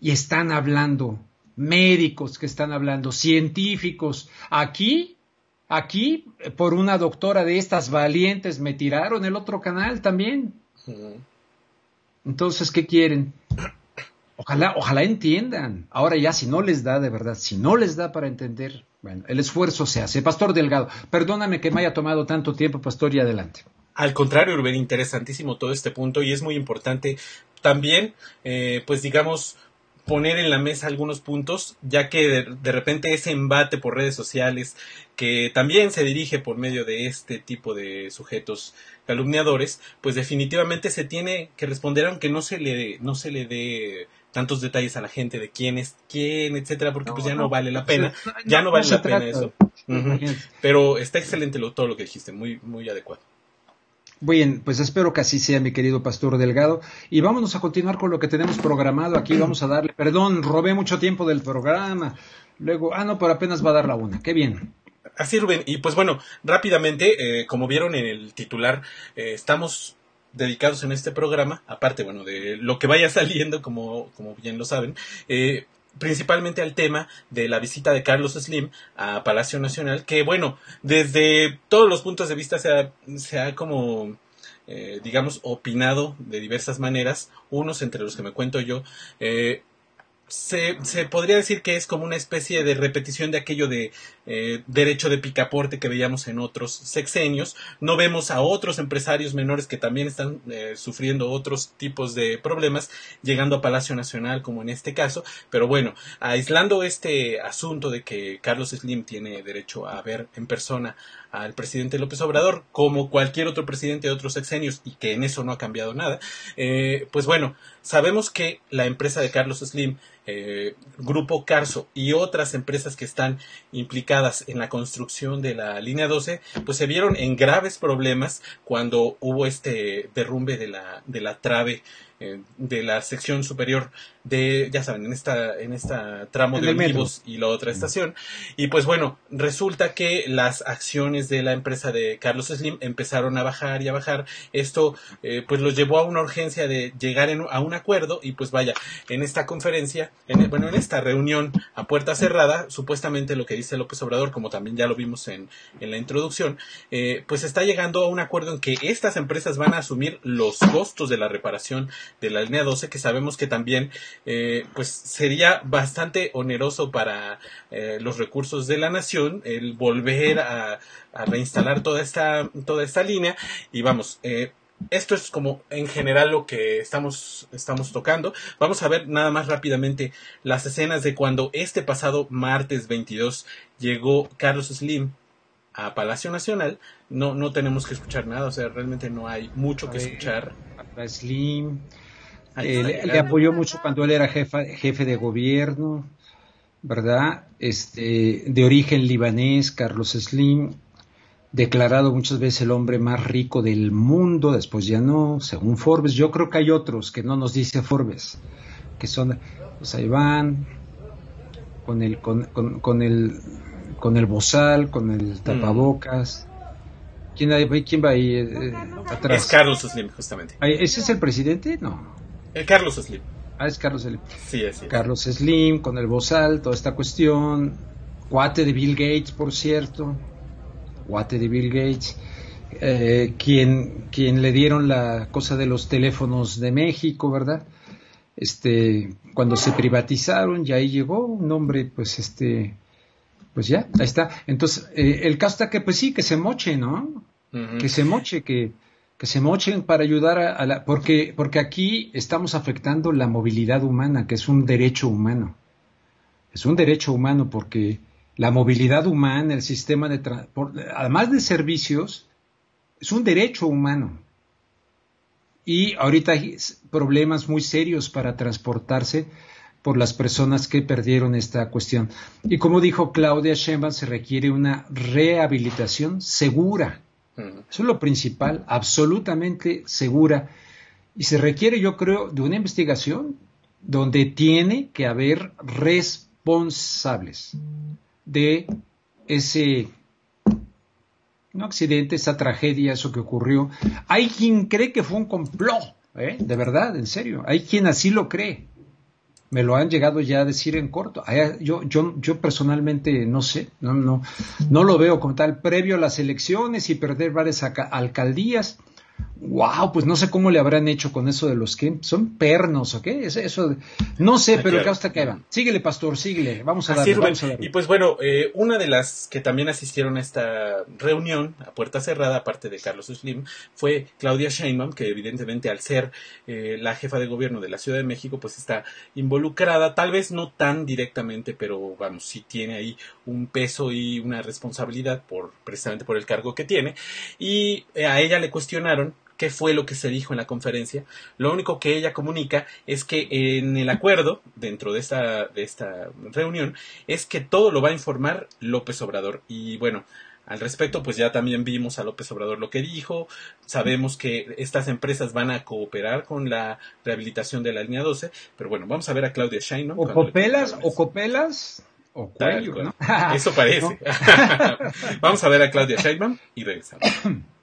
Y están hablando, médicos que están hablando, científicos. Aquí, aquí, por una doctora de estas valientes, me tiraron el otro canal también. Mm. Entonces, ¿qué quieren? Ojalá, ojalá entiendan. Ahora ya, si no les da de verdad, si no les da para entender, bueno, el esfuerzo se hace. Pastor Delgado, perdóname que me haya tomado tanto tiempo, Pastor, y adelante. Al contrario, Rubén, interesantísimo todo este punto y es muy importante también, eh, pues digamos, poner en la mesa algunos puntos, ya que de, repente ese embate por redes sociales, que también se dirige por medio de este tipo de sujetos calumniadores, pues definitivamente se tiene que responder aunque no se le, no se le dé tantos detalles a la gente de quién es quién, etcétera, porque pues ya no, vale la pena, ya no vale la pena eso. Pero está excelente todo lo que dijiste, muy, muy adecuado. Bien, pues espero que así sea, mi querido Pastor Delgado. Y vámonos a continuar con lo que tenemos programado aquí. Vamos a darle, perdón, robé mucho tiempo del programa. Luego, ah, no, pero apenas va a dar la una. Qué bien. Así, Rubén. Y pues bueno, rápidamente, eh, como vieron en el titular, eh, estamos dedicados en este programa, aparte, bueno, de lo que vaya saliendo, como, como bien lo saben, eh, principalmente al tema de la visita de Carlos Slim a Palacio Nacional, que bueno, desde todos los puntos de vista se ha, se ha como, eh, digamos, opinado de diversas maneras, unos entre los que me cuento yo, eh, se, se, podría decir que es como una especie de repetición de aquello de eh, derecho de picaporte que veíamos en otros sexenios. No vemos a otros empresarios menores que también están eh, sufriendo otros tipos de problemas, llegando a Palacio Nacional como en este caso. Pero bueno, aislando este asunto de que Carlos Slim tiene derecho a ver en persona al presidente López Obrador, como cualquier otro presidente de otros sexenios, y que en eso no ha cambiado nada, eh, pues bueno, sabemos que la empresa de Carlos Slim eh, Grupo Carso y otras empresas que están implicadas en la construcción de la línea 12, pues se vieron en graves problemas cuando hubo este derrumbe de la, de la trave eh, de la sección superior de, ya saben, en esta, en esta tramo de Olivos y la otra estación. Y pues bueno, resulta que las acciones de la empresa de Carlos Slim empezaron a bajar y a bajar. Esto eh, pues los llevó a una urgencia de llegar a un acuerdo y pues vaya, en esta conferencia, en, bueno, en esta reunión a puerta cerrada, supuestamente lo que dice López Obrador, como también ya lo vimos en, en la introducción, eh, pues está llegando a un acuerdo en que estas empresas van a asumir los costos de la reparación de la línea 12, que sabemos que también eh, pues sería bastante oneroso para eh, los recursos de la nación el volver a, reinstalar toda esta, toda esta línea. Y vamos, eh, esto es como en general lo que estamos, estamos tocando. Vamos a ver nada más rápidamente las escenas de cuando este pasado martes 22 llegó Carlos Slim a Palacio Nacional. No, no tenemos que escuchar nada, o sea, realmente no hay mucho que escuchar. Slim, eh, le, apoyó mucho cuando él era jefe, jefe de gobierno, ¿verdad? Este, de origen libanés, Carlos Slim, declarado muchas veces el hombre más rico del mundo, después ya no, según Forbes. Yo creo que hay otros que no nos dice Forbes, que son, pues ahí van, con el, con, con, el, con el bozal, con el mm. tapabocas. ¿Quién, hay, ¿Quién va ahí eh, atrás? Es Carlos Slim, justamente. ¿Ese es el presidente? No. El Carlos Slim. Ah, es Carlos Slim. Sí, así Carlos Slim, con el bozal, toda esta cuestión. Cuate de Bill Gates, por cierto. Cuate de Bill Gates. Eh, quien, quien le dieron la cosa de los teléfonos de México, ¿verdad? Este, cuando se privatizaron, y ahí llegó un hombre, pues este, pues ya, ahí está. Entonces, eh, el caso está que, pues sí, que se moche, ¿no? Que se moche, que, que se mochen para ayudar a, la... Porque, porque aquí estamos afectando la movilidad humana, que es un derecho humano. Es un derecho humano porque la movilidad humana, el sistema de transporte, además de servicios, es un derecho humano. Y ahorita hay problemas muy serios para transportarse por las personas que perdieron esta cuestión. Y como dijo Claudia Sheinbaum, se requiere una rehabilitación segura eso es lo principal, absolutamente segura. Y se requiere, yo creo, de una investigación donde tiene que haber responsables de ese no accidente, esa tragedia, eso que ocurrió. Hay quien cree que fue un complot, ¿eh? de verdad, en serio. Hay quien así lo cree me lo han llegado ya a decir en corto. Yo, yo, yo personalmente no sé, no, no, no lo veo como tal. Previo a las elecciones y perder varias alcaldías, wow, pues no sé cómo le habrán hecho con eso de los que son pernos, ¿ok? Eso, eso no sé, pero el caso está que Síguele, pastor, síguele. Vamos a, darle, vamos Y pues bueno, eh, una de las que también asistieron a esta reunión a puerta cerrada, aparte de Carlos Slim, fue Claudia Sheinbaum, que evidentemente al ser eh, la jefa de gobierno de la Ciudad de México, pues está involucrada, tal vez no tan directamente, pero vamos, sí tiene ahí un peso y una responsabilidad por precisamente por el cargo que tiene. Y eh, a ella le cuestionaron qué fue lo que se dijo en la conferencia. Lo único que ella comunica es que en el acuerdo, dentro de esta, de esta reunión, es que todo lo va a informar López Obrador. Y bueno, al respecto, pues ya también vimos a López Obrador lo que dijo. Sabemos que estas empresas van a cooperar con la rehabilitación de la línea 12. Pero bueno, vamos a ver a Claudia Sheinbaum. O copelas, o copelas, o cuello, ¿no? Eso parece. vamos a ver a Claudia Sheinbaum y regresamos.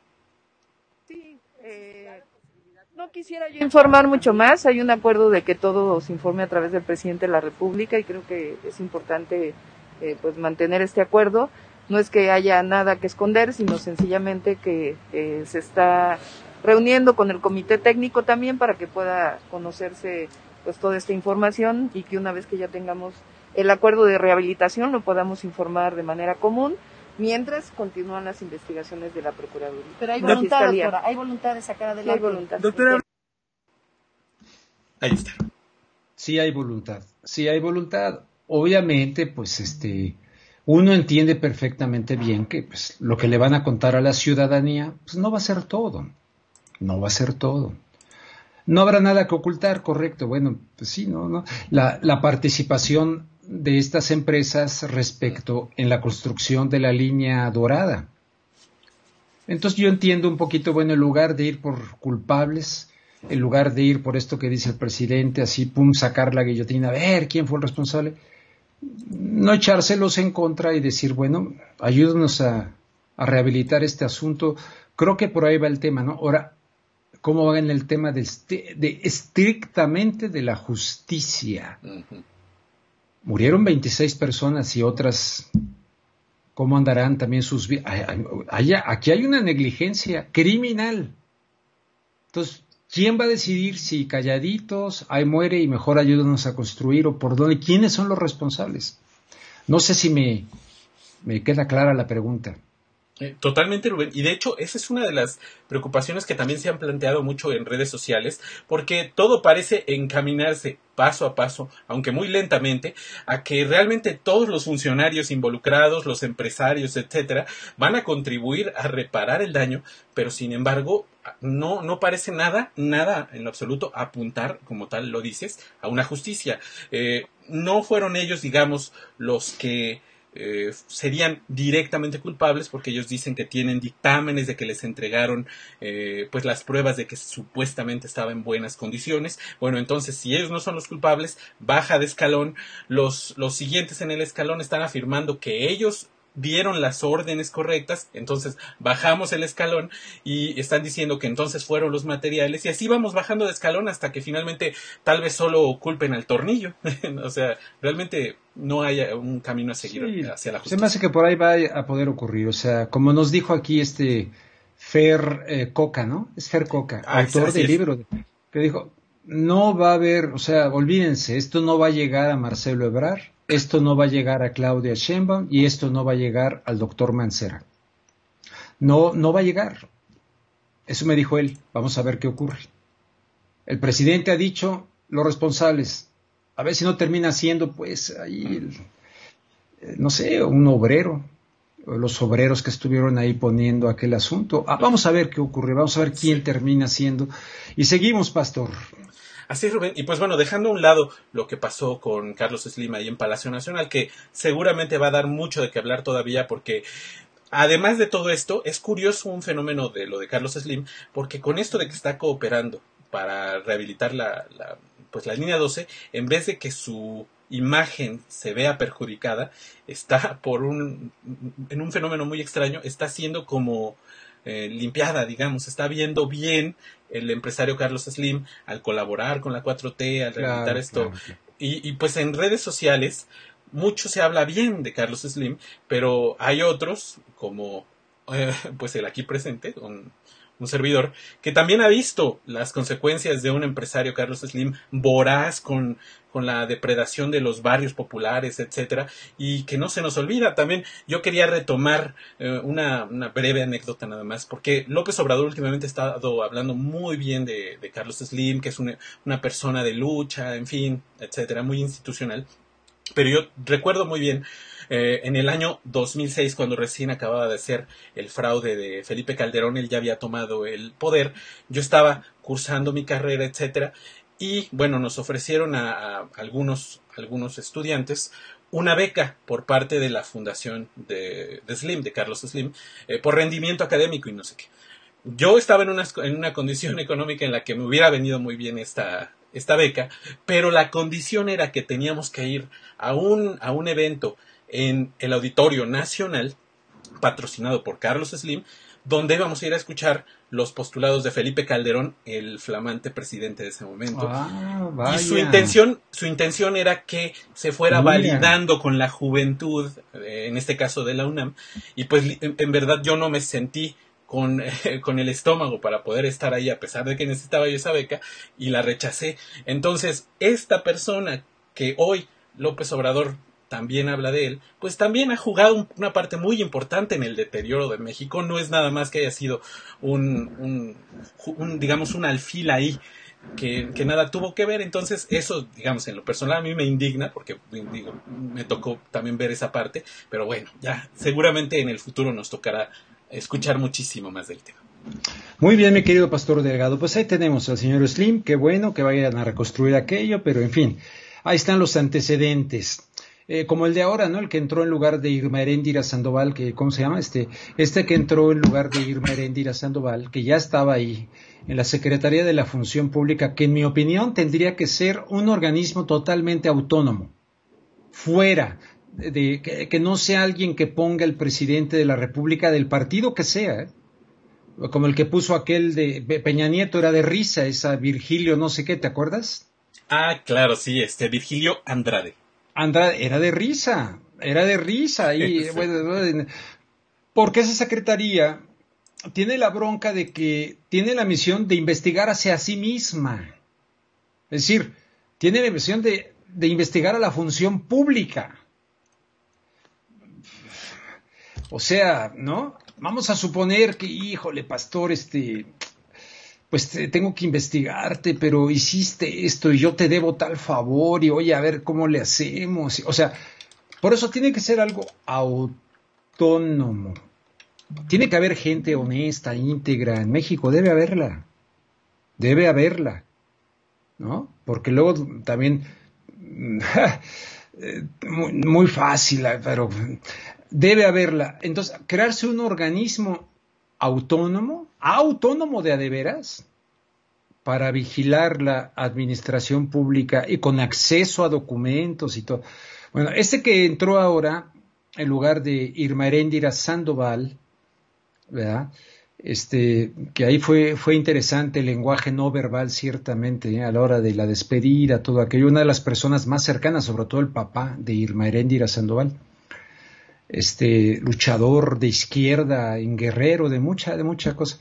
No quisiera yo informar mucho más. Hay un acuerdo de que todo se informe a través del presidente de la República y creo que es importante eh, pues mantener este acuerdo. No es que haya nada que esconder, sino sencillamente que eh, se está reuniendo con el comité técnico también para que pueda conocerse pues toda esta información y que una vez que ya tengamos el acuerdo de rehabilitación lo podamos informar de manera común mientras continúan las investigaciones de la Procuraduría. Pero hay voluntad, doctora, hay voluntad de sacar adelante. hay voluntad. Doctora. Ahí está. Sí hay voluntad, sí hay voluntad. Obviamente, pues este, uno entiende perfectamente bien que pues, lo que le van a contar a la ciudadanía, pues no va a ser todo, no va a ser todo. No habrá nada que ocultar, correcto. Bueno, pues sí, no, no. La, la participación de estas empresas respecto en la construcción de la línea dorada. Entonces yo entiendo un poquito, bueno, en lugar de ir por culpables, en lugar de ir por esto que dice el presidente, así, pum, sacar la guillotina, a ver quién fue el responsable, no echárselos en contra y decir, bueno, ayúdanos a, a rehabilitar este asunto. Creo que por ahí va el tema, ¿no? Ahora, ¿cómo va en el tema de, este, de estrictamente de la justicia? Murieron 26 personas y otras, ¿cómo andarán también sus vidas? Aquí hay una negligencia criminal. Entonces, ¿quién va a decidir si calladitos, ahí muere y mejor ayúdanos a construir o por dónde? ¿Quiénes son los responsables? No sé si me, me queda clara la pregunta. Totalmente, Rubén. Y de hecho, esa es una de las preocupaciones que también se han planteado mucho en redes sociales, porque todo parece encaminarse paso a paso, aunque muy lentamente, a que realmente todos los funcionarios involucrados, los empresarios, etcétera, van a contribuir a reparar el daño, pero sin embargo, no, no parece nada, nada en lo absoluto apuntar, como tal lo dices, a una justicia. Eh, no fueron ellos, digamos, los que eh, serían directamente culpables porque ellos dicen que tienen dictámenes de que les entregaron eh, pues las pruebas de que supuestamente estaba en buenas condiciones. Bueno, entonces si ellos no son los culpables, baja de escalón. Los, los siguientes en el escalón están afirmando que ellos dieron las órdenes correctas, entonces bajamos el escalón y están diciendo que entonces fueron los materiales y así vamos bajando de escalón hasta que finalmente tal vez solo culpen al tornillo. o sea, realmente no hay un camino a seguir hacia la justicia. Se me hace que por ahí va a poder ocurrir, o sea, como nos dijo aquí este Fer eh, Coca, ¿no? Es Fer Coca, ah, autor del libro, que dijo, no va a haber, o sea, olvídense, esto no va a llegar a Marcelo Ebrar, esto no va a llegar a Claudia Sheinbaum y esto no va a llegar al doctor Mancera. No, no va a llegar. Eso me dijo él. Vamos a ver qué ocurre. El presidente ha dicho los responsables. A ver si no termina siendo, pues, ahí, eh, no sé, un obrero, los obreros que estuvieron ahí poniendo aquel asunto. Ah, vamos a ver qué ocurre, vamos a ver quién termina siendo. Y seguimos, pastor. Así es, Rubén. Y pues bueno, dejando a un lado lo que pasó con Carlos Slim ahí en Palacio Nacional, que seguramente va a dar mucho de qué hablar todavía porque Además de todo esto, es curioso un fenómeno de lo de Carlos Slim, porque con esto de que está cooperando para rehabilitar la, la, pues la línea 12, en vez de que su imagen se vea perjudicada, está por un, en un fenómeno muy extraño, está siendo como eh, limpiada, digamos, está viendo bien el empresario Carlos Slim al colaborar con la 4T, al rehabilitar esto. Y, y pues en redes sociales mucho se habla bien de Carlos Slim, pero hay otros, como eh, pues el aquí presente, un, un, servidor, que también ha visto las consecuencias de un empresario Carlos Slim voraz con con la depredación de los barrios populares, etcétera, y que no se nos olvida. También yo quería retomar eh, una, una, breve anécdota nada más, porque López Obrador últimamente ha estado hablando muy bien de, de Carlos Slim, que es una, una persona de lucha, en fin, etcétera, muy institucional. Pero yo recuerdo muy bien eh, en el año 2006, cuando recién acababa de ser el fraude de Felipe Calderón, él ya había tomado el poder, yo estaba cursando mi carrera, etcétera, y bueno, nos ofrecieron a, algunos, algunos estudiantes una beca por parte de la fundación de, Slim, de Carlos Slim, eh, por rendimiento académico y no sé qué. Yo estaba en una, en una condición económica en la que me hubiera venido muy bien esta, esta beca, pero la condición era que teníamos que ir a un, a un evento en el Auditorio Nacional, patrocinado por Carlos Slim, donde íbamos a ir a escuchar los postulados de Felipe Calderón, el flamante presidente de ese momento. Ah, y su intención, su intención era que se fuera validando con la juventud, eh, en este caso de la UNAM, y pues en, verdad yo no me sentí con, con, el estómago para poder estar ahí a pesar de que necesitaba yo esa beca y la rechacé. Entonces, esta persona que hoy López Obrador también habla de él, pues también ha jugado una parte muy importante en el deterioro de México. No es nada más que haya sido un, digamos, un alfil ahí que, que, nada tuvo que ver. Entonces, eso, digamos, en lo personal a mí me indigna, porque digo, me tocó también ver esa parte. Pero bueno, ya seguramente en el futuro nos tocará escuchar muchísimo más del tema. Muy bien, mi querido pastor Delgado. Pues ahí tenemos al señor Slim. Qué bueno que vayan a reconstruir aquello, pero en fin, ahí están los antecedentes. Eh, como el de ahora, ¿no? El que entró en lugar de Irma Heréndira Sandoval, que, ¿cómo se llama? Este, este que entró en lugar de Irma Heréndira Sandoval, que ya estaba ahí en la Secretaría de la Función Pública, que en mi opinión tendría que ser un organismo totalmente autónomo, fuera de que, no sea alguien que ponga el presidente de la República del partido que sea, ¿eh? como el que puso aquel de Peña Nieto, era de risa, esa Virgilio no sé qué, ¿te acuerdas? Ah, claro, sí, este Virgilio Andrade. Andrade, era de risa, era de risa. Y, porque esa secretaría tiene la bronca de que tiene la misión de investigar hacia sí misma. Es decir, tiene la misión de, de investigar a la función pública. O sea, ¿no? Vamos a suponer que, híjole, pastor, este, pues tengo que investigarte, pero hiciste esto y yo te debo tal favor y oye, a ver cómo le hacemos. O sea, por eso tiene que ser algo autónomo. Tiene que haber gente honesta, íntegra. En México debe haberla. Debe haberla. ¿No? Porque luego también... muy, muy fácil, pero debe haberla. Entonces, crearse un organismo autónomo, autónomo de adeveras, para vigilar la administración pública y con acceso a documentos y todo. Bueno, este que entró ahora, en lugar de Irma Heréndira Sandoval, ¿verdad? Este, que ahí fue, fue interesante el lenguaje no verbal, ciertamente, ¿eh? a la hora de la despedida, todo aquello. Una de las personas más cercanas, sobre todo el papá de Irma Heréndira Sandoval este luchador de izquierda, en guerrero, de mucha, de mucha cosa.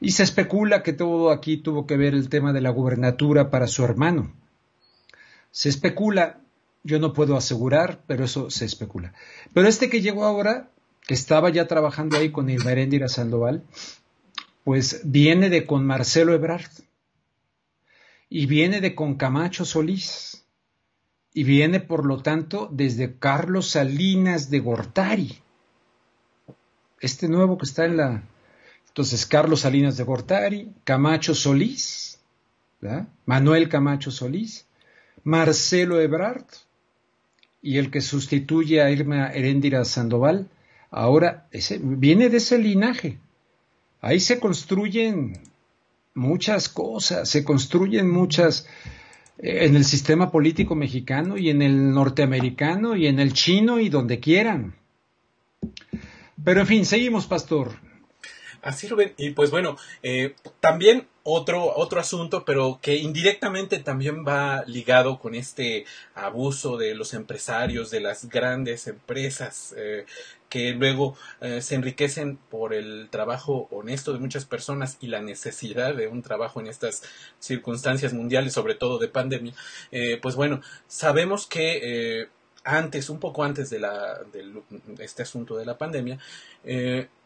Y se especula que todo aquí tuvo que ver el tema de la gubernatura para su hermano. Se especula, yo no puedo asegurar, pero eso se especula. Pero este que llegó ahora, que estaba ya trabajando ahí con Irma Sandoval, pues viene de con Marcelo Ebrard y viene de con Camacho Solís y viene por lo tanto desde Carlos Salinas de Gortari. Este nuevo que está en la... Entonces, Carlos Salinas de Gortari, Camacho Solís, Manuel Camacho Solís, Marcelo Ebrard y el que sustituye a Irma Heréndira Sandoval, ahora ese, viene de ese linaje. Ahí se construyen muchas cosas, se construyen muchas en el sistema político mexicano y en el norteamericano y en el chino y donde quieran. Pero en fin, seguimos, pastor. Así, Rubén. Y pues bueno, eh, también otro, otro asunto, pero que indirectamente también va ligado con este abuso de los empresarios, de las grandes empresas, eh, que luego eh, se enriquecen por el trabajo honesto de muchas personas y la necesidad de un trabajo en estas circunstancias mundiales, sobre todo de pandemia. pues bueno, sabemos que antes, un poco antes de, la, de este asunto de la pandemia,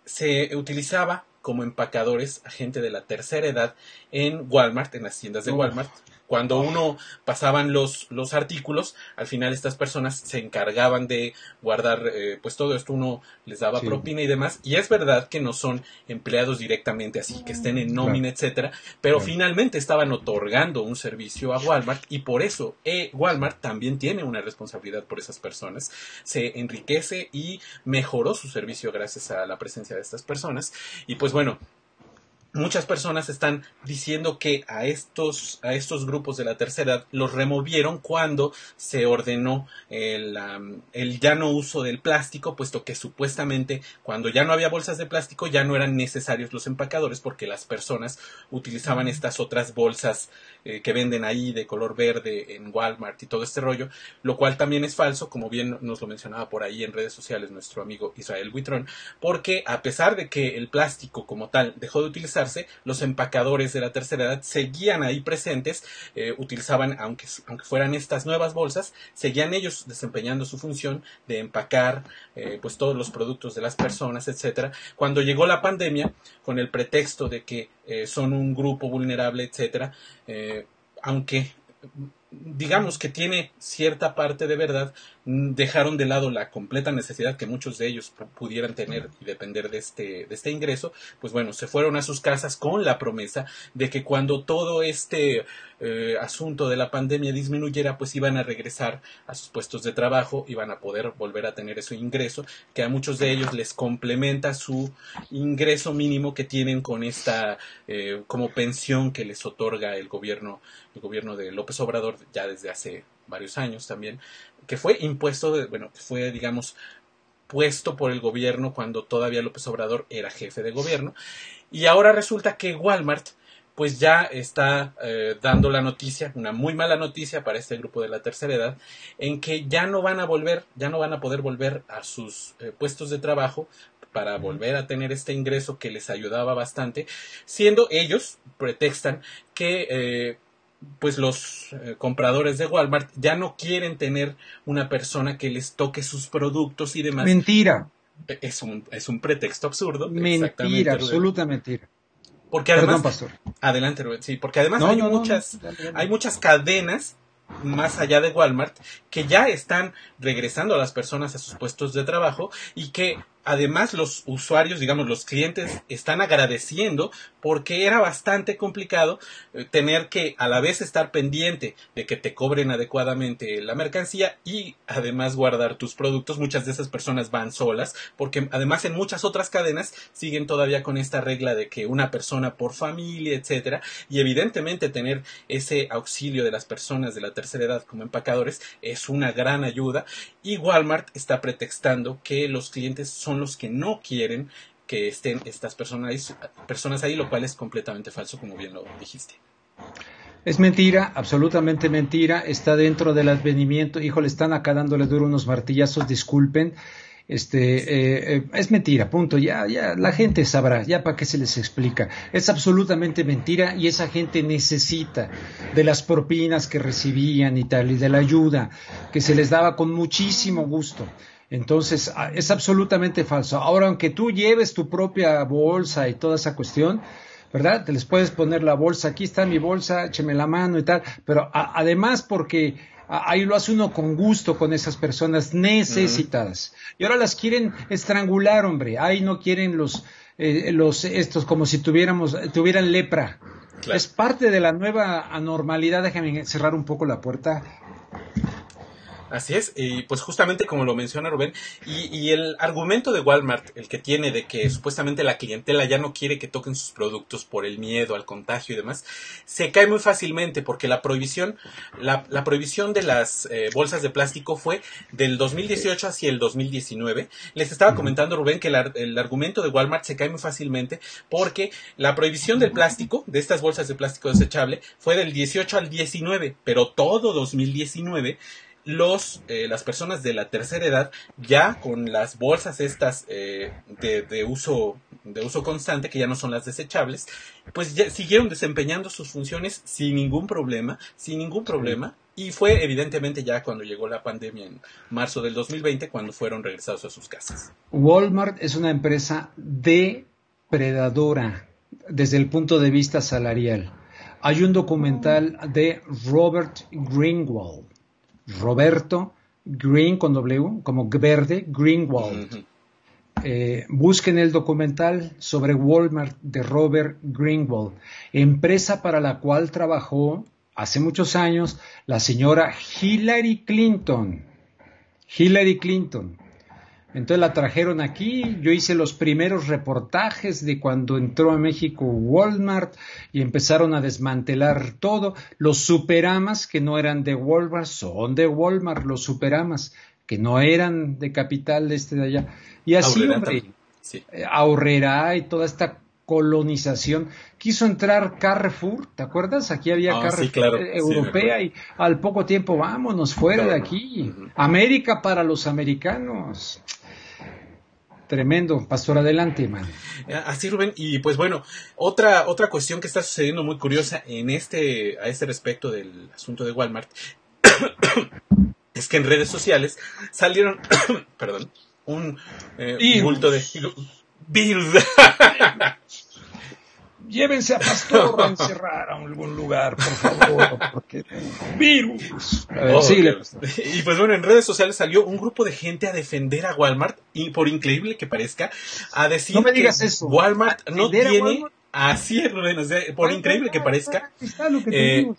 se utilizaba como empacadores a gente de la tercera edad en Walmart, en las tiendas de Walmart, cuando uno pasaban los, los artículos, al final estas personas se encargaban de guardar eh, pues todo esto, uno les daba propina y demás, y es verdad que no son empleados directamente así, que estén en nómina, etcétera, pero finalmente estaban otorgando un servicio a Walmart y por eso eh, Walmart también tiene una responsabilidad por esas personas, se enriquece y mejoró su servicio gracias a la presencia de estas personas, y pues bueno, muchas personas están diciendo que a estos, a estos grupos de la tercera edad los removieron cuando se ordenó el, el, ya no uso del plástico, puesto que supuestamente cuando ya no había bolsas de plástico ya no eran necesarios los empacadores porque las personas utilizaban estas otras bolsas eh, que venden ahí de color verde en Walmart y todo este rollo, lo cual también es falso, como bien nos lo mencionaba por ahí en redes sociales nuestro amigo Israel Buitrón, porque a pesar de que el plástico como tal dejó de utilizar los empacadores de la tercera edad seguían ahí presentes, eh, utilizaban, aunque, aunque fueran estas nuevas bolsas, seguían ellos desempeñando su función de empacar eh, pues todos los productos de las personas, etcétera. Cuando llegó la pandemia, con el pretexto de que eh, son un grupo vulnerable, etcétera, aunque digamos que tiene cierta parte de verdad, dejaron de lado la completa necesidad que muchos de ellos pudieran tener y depender de este, de este ingreso, pues bueno, se fueron a sus casas con la promesa de que cuando todo este eh, asunto de la pandemia disminuyera, pues iban a regresar a sus puestos de trabajo, iban a poder volver a tener ese ingreso, que a muchos de ellos les complementa su ingreso mínimo que tienen con esta eh, como pensión que les otorga el gobierno, el gobierno de López Obrador ya desde hace varios años también, que fue impuesto, bueno, que fue, digamos, puesto por el gobierno cuando todavía López Obrador era jefe de gobierno. Y ahora resulta que Walmart pues ya está eh, dando la noticia, una muy mala noticia para este grupo de la tercera edad, en que ya no van a volver, ya no van a poder volver a sus eh, puestos de trabajo para volver a tener este ingreso que les ayudaba bastante, siendo ellos, pretextan, que eh, pues los compradores de Walmart ya no quieren tener una persona que les toque sus productos y demás. Mentira. Es un, es un pretexto absurdo. Mentira, absoluta mentira. Porque además, pastor. adelante, Rubén, sí, porque además hay muchas, hay muchas cadenas más allá de Walmart que ya están regresando a las personas a sus puestos de trabajo y que además los usuarios, digamos los clientes, están agradeciendo porque era bastante complicado eh, tener que a la vez estar pendiente de que te cobren adecuadamente la mercancía y además guardar tus productos. Muchas de esas personas van solas porque además en muchas otras cadenas siguen todavía con esta regla de que una persona por familia, etcétera, y evidentemente tener ese auxilio de las personas de la tercera edad como empacadores es una gran ayuda y Walmart está pretextando que los clientes son los que no quieren que estén estas personas, personas ahí, lo cual es completamente falso, como bien lo dijiste. Es mentira, absolutamente mentira. Está dentro del advenimiento. Hijo, le están acá dándole duro unos martillazos, disculpen. Este, eh, eh, es mentira, punto. Ya, ya, la gente sabrá, ya para qué se les explica. Es absolutamente mentira y esa gente necesita de las propinas que recibían y tal, y de la ayuda que se les daba con muchísimo gusto. Entonces, ah, es absolutamente falso. Ahora, aunque tú lleves tu propia bolsa y toda esa cuestión, ¿verdad? Te les puedes poner la bolsa, aquí está mi bolsa, écheme la mano y tal, pero además porque ahí lo hace uno con gusto con esas personas necesitadas. Y ahora las quieren estrangular, hombre. Ahí no quieren los, eh, los estos como si tuviéramos, tuvieran lepra. Es parte de la nueva anormalidad. Déjame cerrar un poco la puerta. Así es, y pues justamente como lo menciona Rubén, y, el argumento de Walmart, el que tiene de que supuestamente la clientela ya no quiere que toquen sus productos por el miedo al contagio y demás, se cae muy fácilmente porque la prohibición, la, prohibición de las eh, bolsas de plástico fue del 2018 hacia el 2019. Les estaba comentando Rubén que el argumento de Walmart se cae muy fácilmente porque la prohibición del plástico, de estas bolsas de plástico desechable, fue del 18 al 19, pero todo 2019 los, eh, las personas de la tercera edad ya con las bolsas estas eh, de, uso, de uso constante, que ya no son las desechables, pues ya siguieron desempeñando sus funciones sin ningún problema, sin ningún problema. Y fue evidentemente ya cuando llegó la pandemia en marzo del 2020 cuando fueron regresados a sus casas. Walmart es una empresa depredadora desde el punto de vista salarial. Hay un documental de Robert Greenwald Roberto Green con W, como verde, Greenwald. Eh, busquen el documental sobre Walmart de Robert Greenwald, empresa para la cual trabajó hace muchos años la señora Hillary Clinton. Hillary Clinton. Entonces la trajeron aquí, yo hice los primeros reportajes de cuando entró a México Walmart y empezaron a desmantelar todo. Los superamas que no eran de Walmart son de Walmart, los superamas que no eran de capital de este de allá. Y así, hombre, eh, y toda esta colonización. Quiso entrar Carrefour, ¿te acuerdas? Aquí había ah, Carrefour eh, europea y al poco tiempo vámonos fuera de aquí. América para los americanos. Tremendo, pastor, adelante, man. Eh, así, Rubén, y pues bueno, otra, otra cuestión que está sucediendo muy curiosa en este, a este respecto del asunto de Walmart, es que en redes sociales salieron, perdón, un eh, bulto de virus. llévense a Pastor a encerrar a algún lugar, por favor, porque virus. Oh, y pues bueno, en redes sociales salió un grupo de gente a defender a Walmart y por increíble que parezca, a decir no me digas eso. Walmart no tiene así es, por increíble que parezca. Eh,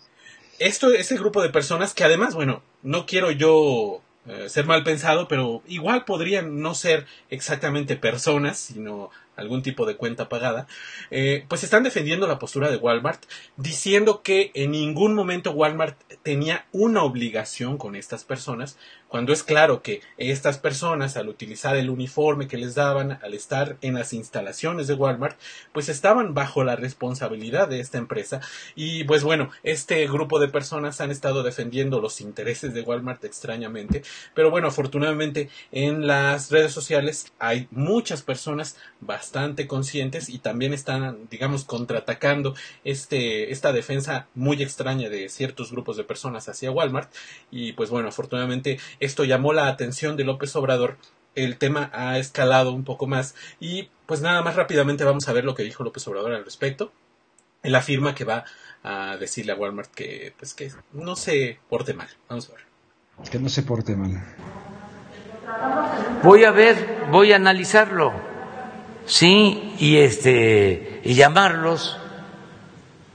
esto ese grupo de personas que además, bueno, no quiero yo eh, ser mal pensado, pero igual podrían no ser exactamente personas, sino algún tipo de cuenta pagada, eh, pues están defendiendo la postura de Walmart, diciendo que en ningún momento Walmart tenía una obligación con estas personas, cuando es claro que estas personas, al utilizar el uniforme que les daban, al estar en las instalaciones de Walmart, pues estaban bajo la responsabilidad de esta empresa. Y pues bueno, este grupo de personas han estado defendiendo los intereses de Walmart extrañamente. Pero bueno, afortunadamente en las redes sociales hay muchas personas bastante conscientes y también están, digamos, contraatacando este, esta defensa muy extraña de ciertos grupos de personas hacia Walmart. Y pues bueno, afortunadamente esto llamó la atención de López Obrador. El tema ha escalado un poco más y pues nada más rápidamente vamos a ver lo que dijo López Obrador al respecto. Él afirma que va a decirle a Walmart que pues que no se porte mal. Vamos a ver. Que no se porte mal. Voy a ver, voy a analizarlo. Sí, y este y llamarlos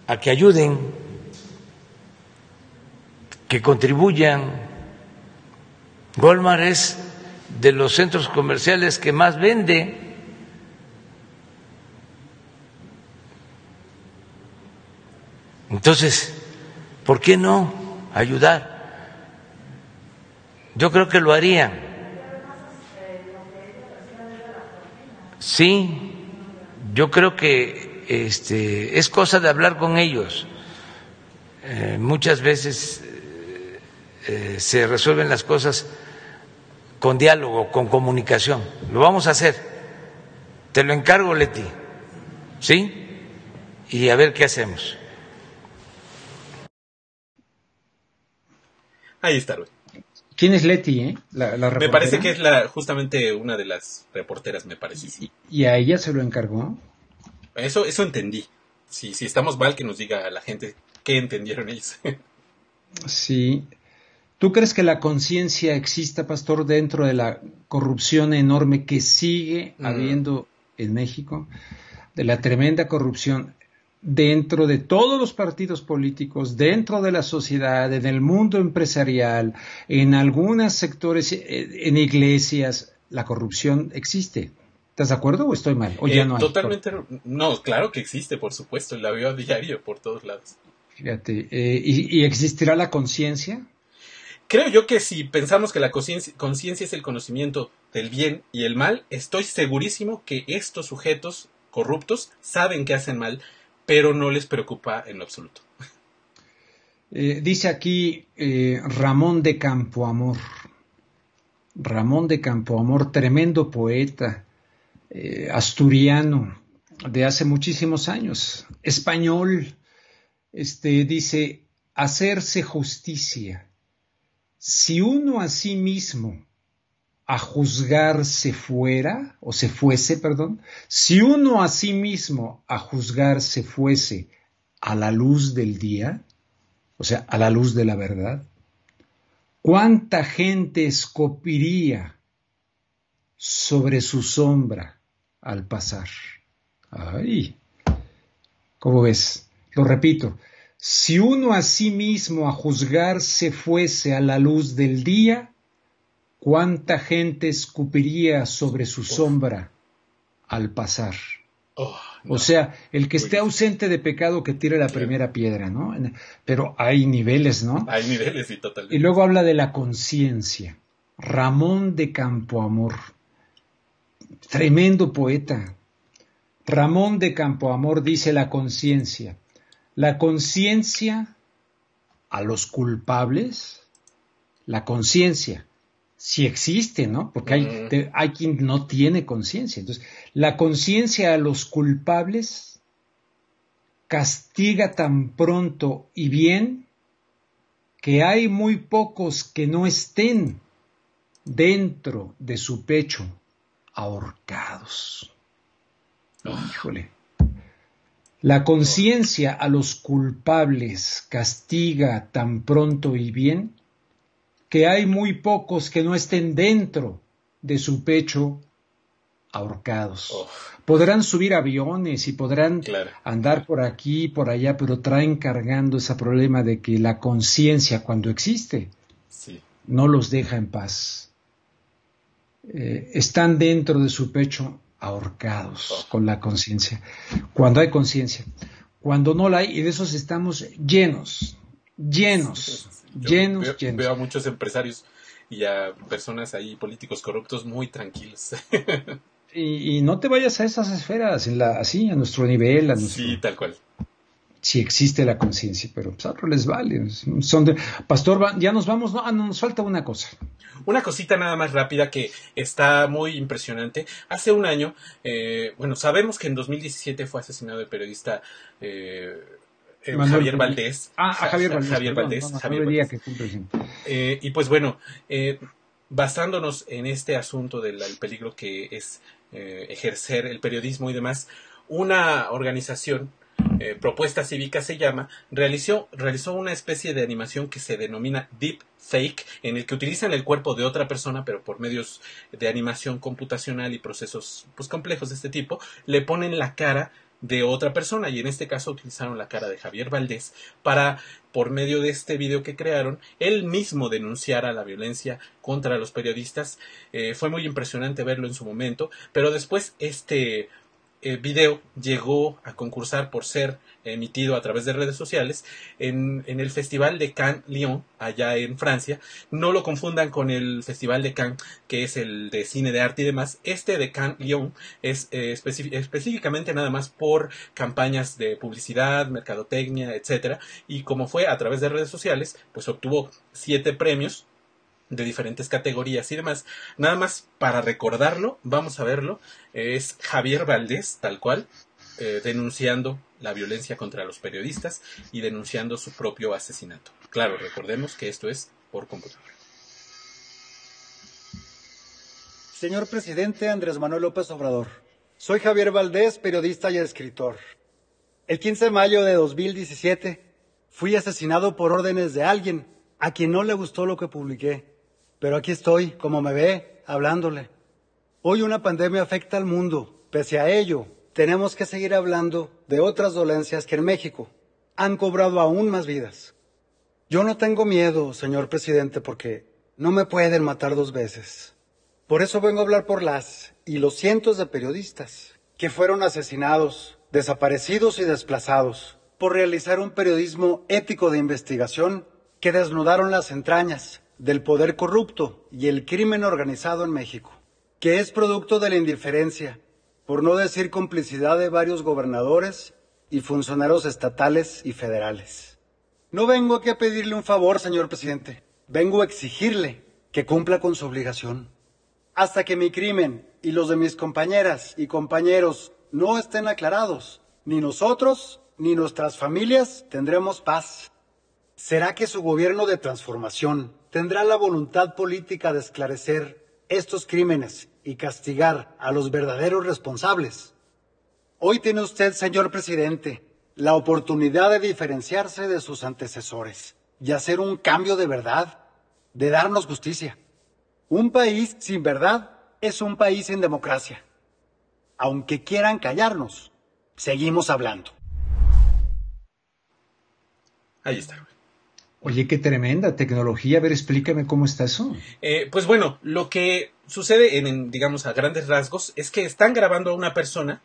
a que ayuden, que contribuyan Walmart es de los centros comerciales que más vende. Entonces, ¿por qué no ayudar? Yo creo que lo harían. Sí, yo creo que este, es cosa de hablar con ellos. Eh, muchas veces eh, se resuelven las cosas con diálogo, con comunicación. Lo vamos a hacer. Te lo encargo, Leti. ¿Sí? Y a ver qué hacemos. Ahí está, ¿Quién es Leti, eh? me parece que es la, justamente una de las reporteras, me parece. ¿Y, ¿Y a ella se lo encargó? Eso, eso entendí. Si, si estamos mal, que nos diga a la gente qué entendieron ellos. sí. ¿Tú crees que la conciencia exista, pastor, dentro de la corrupción enorme que sigue mm. habiendo en México? De la tremenda corrupción dentro de todos los partidos políticos, dentro de la sociedad, en el mundo empresarial, en algunos sectores, eh, en iglesias, la corrupción existe. ¿Estás de acuerdo o estoy mal? ¿O ya eh, no Totalmente, no, claro que existe, por supuesto, la veo a diario por todos lados. Fíjate, eh, ¿y, ¿y, existirá la conciencia? Creo yo que si pensamos que la conciencia es el conocimiento del bien y el mal, estoy segurísimo que estos sujetos corruptos saben que hacen mal, pero no les preocupa en lo absoluto. Eh, dice aquí eh, Ramón de Campoamor. Ramón de Campoamor, tremendo poeta, eh, asturiano, de hace muchísimos años, español. Este dice: hacerse justicia si uno a sí mismo a juzgar se fuera, o se fuese, perdón, si uno a sí mismo a juzgar se fuese a la luz del día, o sea, a la luz de la verdad, ¿cuánta gente escopiría sobre su sombra al pasar? Ay, ¿cómo ves? Lo repito, si uno a sí mismo a juzgar se fuese a la luz del día, ¿cuánta gente escupiría sobre su sombra al pasar? Oh, o sea, el que esté ausente de pecado que tire la primera piedra, ¿no? Pero hay niveles, ¿no? Hay niveles y totalmente. Y luego habla de la conciencia. Ramón de Campoamor, tremendo poeta. Ramón de Campoamor dice la conciencia la conciencia a los culpables, la conciencia, si existe, ¿no? Porque hay, hay quien no tiene conciencia. Entonces, la conciencia a los culpables castiga tan pronto y bien que hay muy pocos que no estén dentro de su pecho ahorcados. Híjole. La conciencia a los culpables castiga tan pronto y bien que hay muy pocos que no estén dentro de su pecho ahorcados. Podrán subir aviones y podrán andar por aquí y por allá, pero traen cargando ese problema de que la conciencia, cuando existe, no los deja en paz. Eh, están dentro de su pecho ahorcados oh. con la conciencia. Cuando hay conciencia. Cuando no la hay, y de esos estamos llenos, llenos, llenos, llenos. Veo a muchos empresarios y a personas ahí, políticos corruptos, muy tranquilos. y, no te vayas a esas esferas, en la, así, a nuestro nivel. A nuestro... Sí, tal cual si existe la conciencia, pero pues, a otros les vale. Son Pastor, ya nos vamos, no, nos falta una cosa. Una cosita nada más rápida que está muy impresionante. Hace un año, eh, bueno, sabemos que en 2017 fue asesinado el periodista eh, eh, Javier Valdés. Ah, Javier Valdés. Javier Valdés. Javier Valdés. y pues bueno, basándonos en este asunto del peligro que es ejercer el periodismo y demás, una organización eh, propuesta cívica se llama, realizó, realizó una especie de animación que se denomina Deep Fake, en el que utilizan el cuerpo de otra persona, pero por medios de animación computacional y procesos pues, complejos de este tipo, le ponen la cara de otra persona y en este caso utilizaron la cara de Javier Valdés para por medio de este video que crearon él mismo denunciara la violencia contra los periodistas. Eh, fue muy impresionante verlo en su momento pero después este eh, video llegó a concursar por ser emitido a través de redes sociales en, el Festival de Cannes Lyon, allá en Francia. No lo confundan con el Festival de Cannes, que es el de cine de arte y demás. Este de Cannes Lyon es eh, específicamente nada más por campañas de publicidad, mercadotecnia, etcétera. Y como fue a través de redes sociales, pues obtuvo siete premios de diferentes categorías y demás. Nada más para recordarlo, vamos a verlo, es Javier Valdés, tal cual, eh, denunciando la violencia contra los periodistas y denunciando su propio asesinato. Claro, recordemos que esto es por computadora. Señor presidente Andrés Manuel López Obrador, soy Javier Valdés, periodista y escritor. El 15 de mayo de 2017 fui asesinado por órdenes de alguien a quien no le gustó lo que publiqué. Pero aquí estoy, como me ve, hablándole. Hoy una pandemia afecta al mundo. Pese a ello, tenemos que seguir hablando de otras dolencias que en México han cobrado aún más vidas. Yo no tengo miedo, señor presidente, porque no me pueden matar dos veces. Por eso vengo a hablar por las y los cientos de periodistas que fueron asesinados, desaparecidos y desplazados por realizar un periodismo ético de investigación que desnudaron las entrañas del poder corrupto y el crimen organizado en México, que es producto de la indiferencia, por no decir complicidad de varios gobernadores y funcionarios estatales y federales. No vengo aquí a pedirle un favor, señor presidente, vengo a exigirle que cumpla con su obligación. Hasta que mi crimen y los de mis compañeras y compañeros no estén aclarados, ni nosotros ni nuestras familias tendremos paz. ¿Será que su gobierno de transformación tendrá la voluntad política de esclarecer estos crímenes y castigar a los verdaderos responsables. Hoy tiene usted, señor presidente, la oportunidad de diferenciarse de sus antecesores y hacer un cambio de verdad, de darnos justicia. Un país sin verdad es un país sin democracia. Aunque quieran callarnos, seguimos hablando. Ahí está. Oye, qué tremenda tecnología. A ver, explícame cómo está eso. Eh, pues bueno, lo que sucede en, digamos, a grandes rasgos es que están grabando a una persona.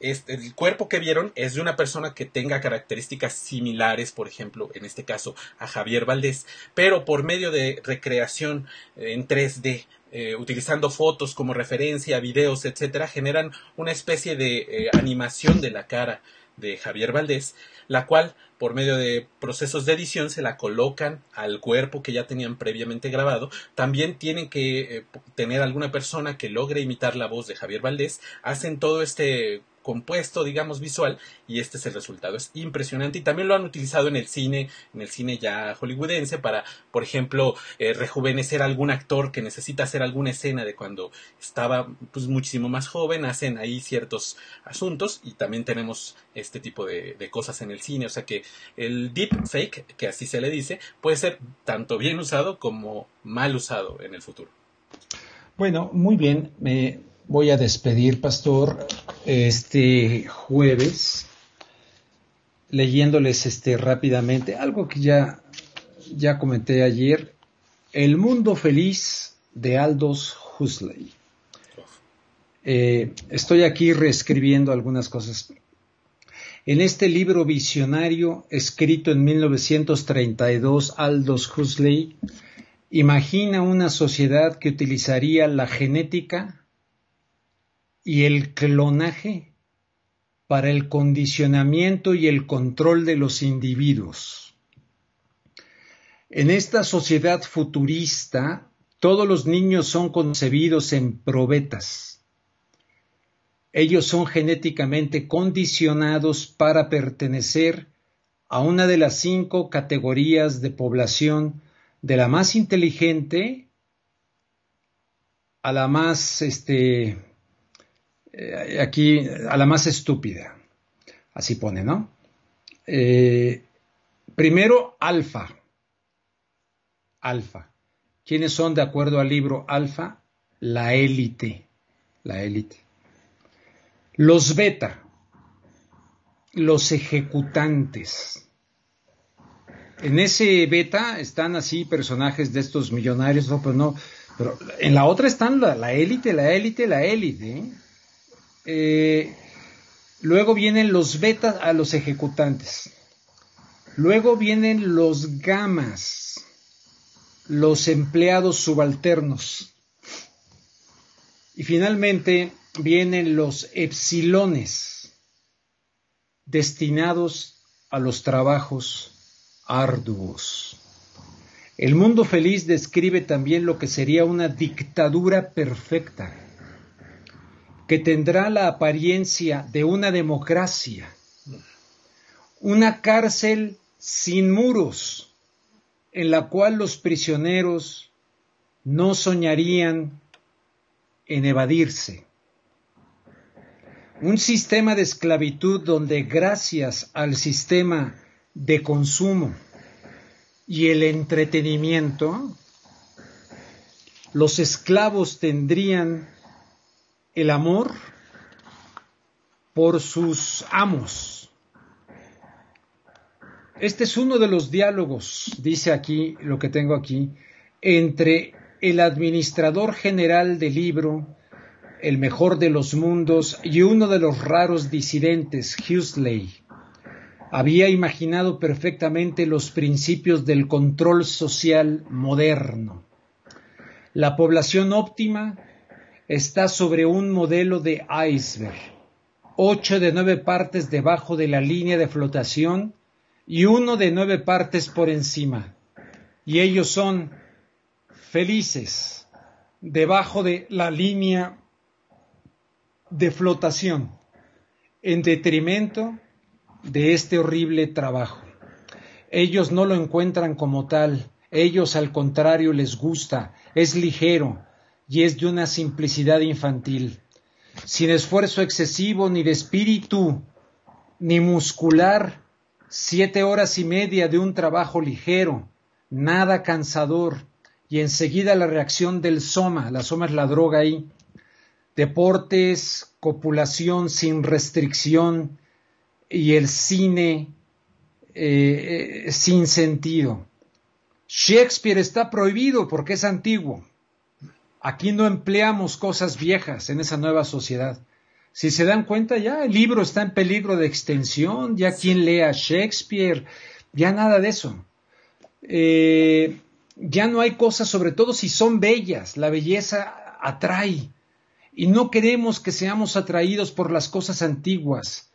Este, el cuerpo que vieron es de una persona que tenga características similares, por ejemplo, en este caso a Javier Valdés, pero por medio de recreación en 3D, eh, utilizando fotos como referencia, videos, etcétera, generan una especie de eh, animación de la cara de Javier Valdés, la cual por medio de procesos de edición se la colocan al cuerpo que ya tenían previamente grabado. También tienen que eh, tener alguna persona que logre imitar la voz de Javier Valdés. Hacen todo este compuesto, digamos, visual, y este es el resultado. Es impresionante y también lo han utilizado en el cine, en el cine ya hollywoodense, para, por ejemplo, eh, rejuvenecer a algún actor que necesita hacer alguna escena de cuando estaba pues muchísimo más joven, hacen ahí ciertos asuntos y también tenemos este tipo de, cosas en el cine, o sea que el deep fake, que así se le dice, puede ser tanto bien usado como mal usado en el futuro. Bueno, muy bien. Me voy a despedir, pastor, este jueves, leyéndoles este rápidamente algo que ya, ya comenté ayer. El mundo feliz de Aldous Huxley. Eh, estoy aquí reescribiendo algunas cosas. En este libro visionario, escrito en 1932, Aldous Huxley Imagina una sociedad que utilizaría la genética y el clonaje para el condicionamiento y el control de los individuos. En esta sociedad futurista, todos los niños son concebidos en probetas. Ellos son genéticamente condicionados para pertenecer a una de las cinco categorías de población de la más inteligente a la más, este, eh, aquí, a la más estúpida. Así pone, ¿no? Eh, primero, alfa. Alfa. ¿Quiénes son, de acuerdo al libro Alfa? La élite. La élite. Los beta. Los ejecutantes. En ese beta están así personajes de estos millonarios, no, pero no, pero en la otra están la élite, la élite, la élite. Eh, luego vienen los betas a los ejecutantes. Luego vienen los gamas, los empleados subalternos. Y finalmente vienen los epsilones, destinados a los trabajos arduos. El mundo feliz describe también lo que sería una dictadura perfecta, que tendrá la apariencia de una democracia, una cárcel sin muros, en la cual los prisioneros no soñarían en evadirse. Un sistema de esclavitud donde gracias al sistema de consumo y el entretenimiento, los esclavos tendrían el amor por sus amos. Este es uno de los diálogos, dice aquí lo que tengo aquí, entre el administrador general del libro, el mejor de los mundos, y uno de los raros disidentes, Huxley, había imaginado perfectamente los principios del control social moderno. La población óptima está sobre un modelo de iceberg, ocho de nueve partes debajo de la línea de flotación y uno de nueve partes por encima. Y ellos son felices debajo de la línea de flotación, en detrimento de este horrible trabajo. Ellos no lo encuentran como tal, ellos al contrario les gusta, es ligero y es de una simplicidad infantil, sin esfuerzo excesivo ni de espíritu ni muscular, siete horas y media de un trabajo ligero, nada cansador, y enseguida la reacción del soma, la soma es la droga ahí, deportes, copulación sin restricción, y el cine eh, eh, sin sentido. Shakespeare está prohibido porque es antiguo. Aquí no empleamos cosas viejas en esa nueva sociedad. Si se dan cuenta, ya el libro está en peligro de extensión, ya quien lea Shakespeare, ya nada de eso. Eh, ya no hay cosas, sobre todo si son bellas, la belleza atrae. Y no queremos que seamos atraídos por las cosas antiguas.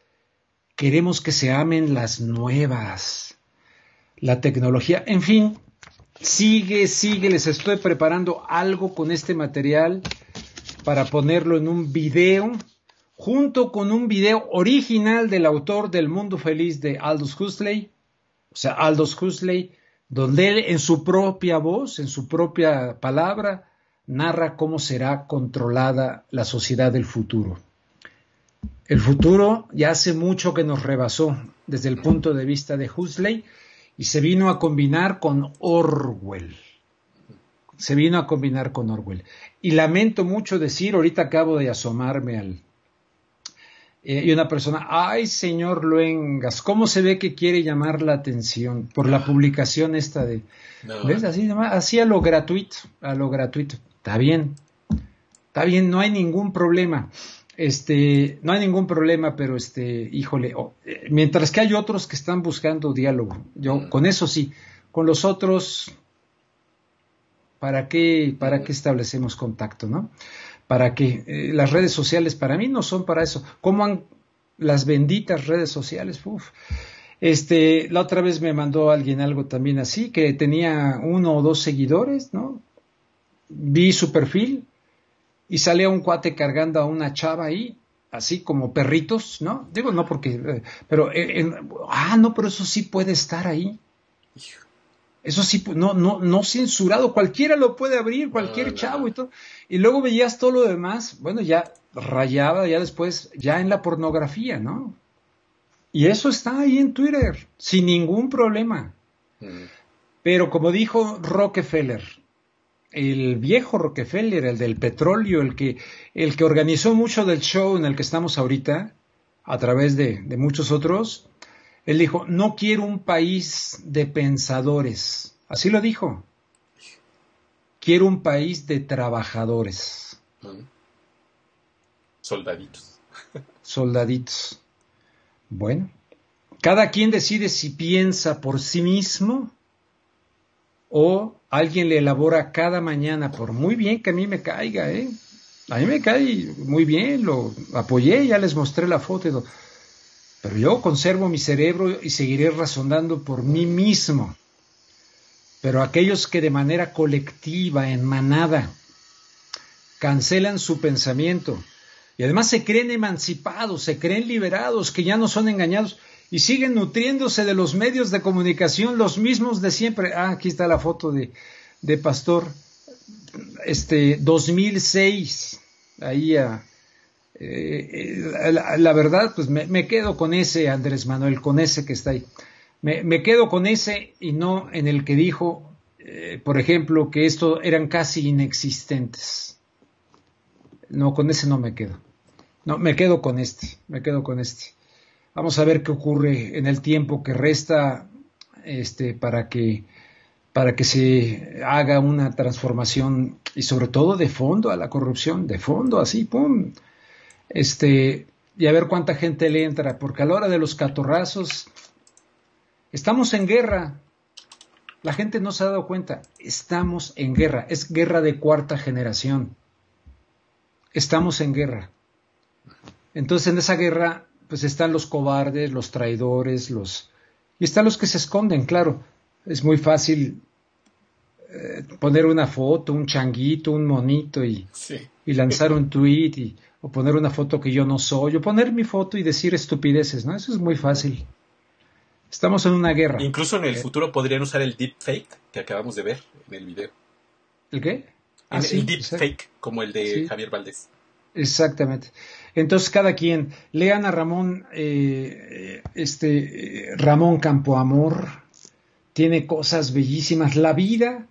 Queremos que se amen las nuevas, la tecnología, en fin, sigue, sigue, les estoy preparando algo con este material para ponerlo en un video, junto con un video original del autor del Mundo Feliz de Aldous Huxley, o sea, Aldous Huxley, donde él en su propia voz, en su propia palabra, narra cómo será controlada la sociedad del futuro. El futuro ya hace mucho que nos rebasó desde el punto de vista de Huxley y se vino a combinar con Orwell. Se vino a combinar con Orwell. Y lamento mucho decir, ahorita acabo de asomarme al... Eh, y una persona, ay señor Luengas, ¿cómo se ve que quiere llamar la atención por la publicación esta de... ¿Ves? Así, así a lo gratuito, a lo gratuito. Está bien, está bien, no hay ningún problema. Este, no hay ningún problema, pero este, híjole, eh, mientras que hay otros que están buscando diálogo, yo mm. con eso sí, con los otros, ¿para qué, para qué establecemos contacto, no? ¿Para qué? Eh, las redes sociales para mí no son para eso. ¿Cómo han las benditas redes sociales? Uf. Este, la otra vez me mandó alguien algo también así, que tenía uno o dos seguidores, ¿no? Vi su perfil, y salía un cuate cargando a una chava ahí, así como perritos, ¿no? Digo, no porque, eh, pero, eh, ah, no, pero eso sí puede estar ahí. Eso sí, no, no, no censurado, cualquiera lo puede abrir, cualquier chavo y todo. Y luego veías todo lo demás, bueno, ya rayaba, ya después, ya en la pornografía, ¿no? Y eso está ahí en Twitter, sin ningún problema. Mm. Pero como dijo Rockefeller, el viejo Rockefeller, el del petróleo, el que, el que organizó mucho del show en el que estamos ahorita, a través de, de muchos otros, él dijo, no quiero un país de pensadores. Así lo dijo. Quiero un país de trabajadores. Soldaditos. Soldaditos. Bueno, cada quien decide si piensa por sí mismo o alguien le elabora cada mañana, por muy bien que a mí me caiga, ¿eh? A mí me cae muy bien, lo apoyé, ya les mostré la foto, pero yo conservo mi cerebro y seguiré razonando por mí mismo. Pero aquellos que de manera colectiva, en manada, cancelan su pensamiento y además se creen emancipados, se creen liberados, que ya no son engañados, y siguen nutriéndose de los medios de comunicación, los mismos de siempre. Ah, aquí está la foto de, de Pastor, este 2006, ahí a, eh, la, verdad, pues me, quedo con ese Andrés Manuel, con ese que está ahí. Me, quedo con ese y no en el que dijo, eh, por ejemplo, que esto eran casi inexistentes. No, con ese no me quedo. No, me quedo con este, me quedo con este. Vamos a ver qué ocurre en el tiempo que resta este, para, que, para que se haga una transformación y sobre todo de fondo a la corrupción, de fondo, así, ¡pum! Este, y a ver cuánta gente le entra, porque a la hora de los catorrazos estamos en guerra. La gente no se ha dado cuenta, estamos en guerra, es guerra de cuarta generación. Estamos en guerra. Entonces en esa guerra pues están los cobardes, los traidores, los... Y están los que se esconden, claro. Es muy fácil eh, poner una foto, un changuito, un monito y, y lanzar un tweet y, o poner una foto que yo no soy, o poner mi foto y decir estupideces, ¿no? Eso es muy fácil. Estamos en una guerra. Incluso en el eh, futuro podrían usar el deepfake que acabamos de ver en el video. ¿El qué? Ah, el deepfake, como el de Javier Valdés. Exactamente. Entonces, cada quien, lean a Ramón, eh, este, Ramón Campoamor, tiene cosas bellísimas. La vida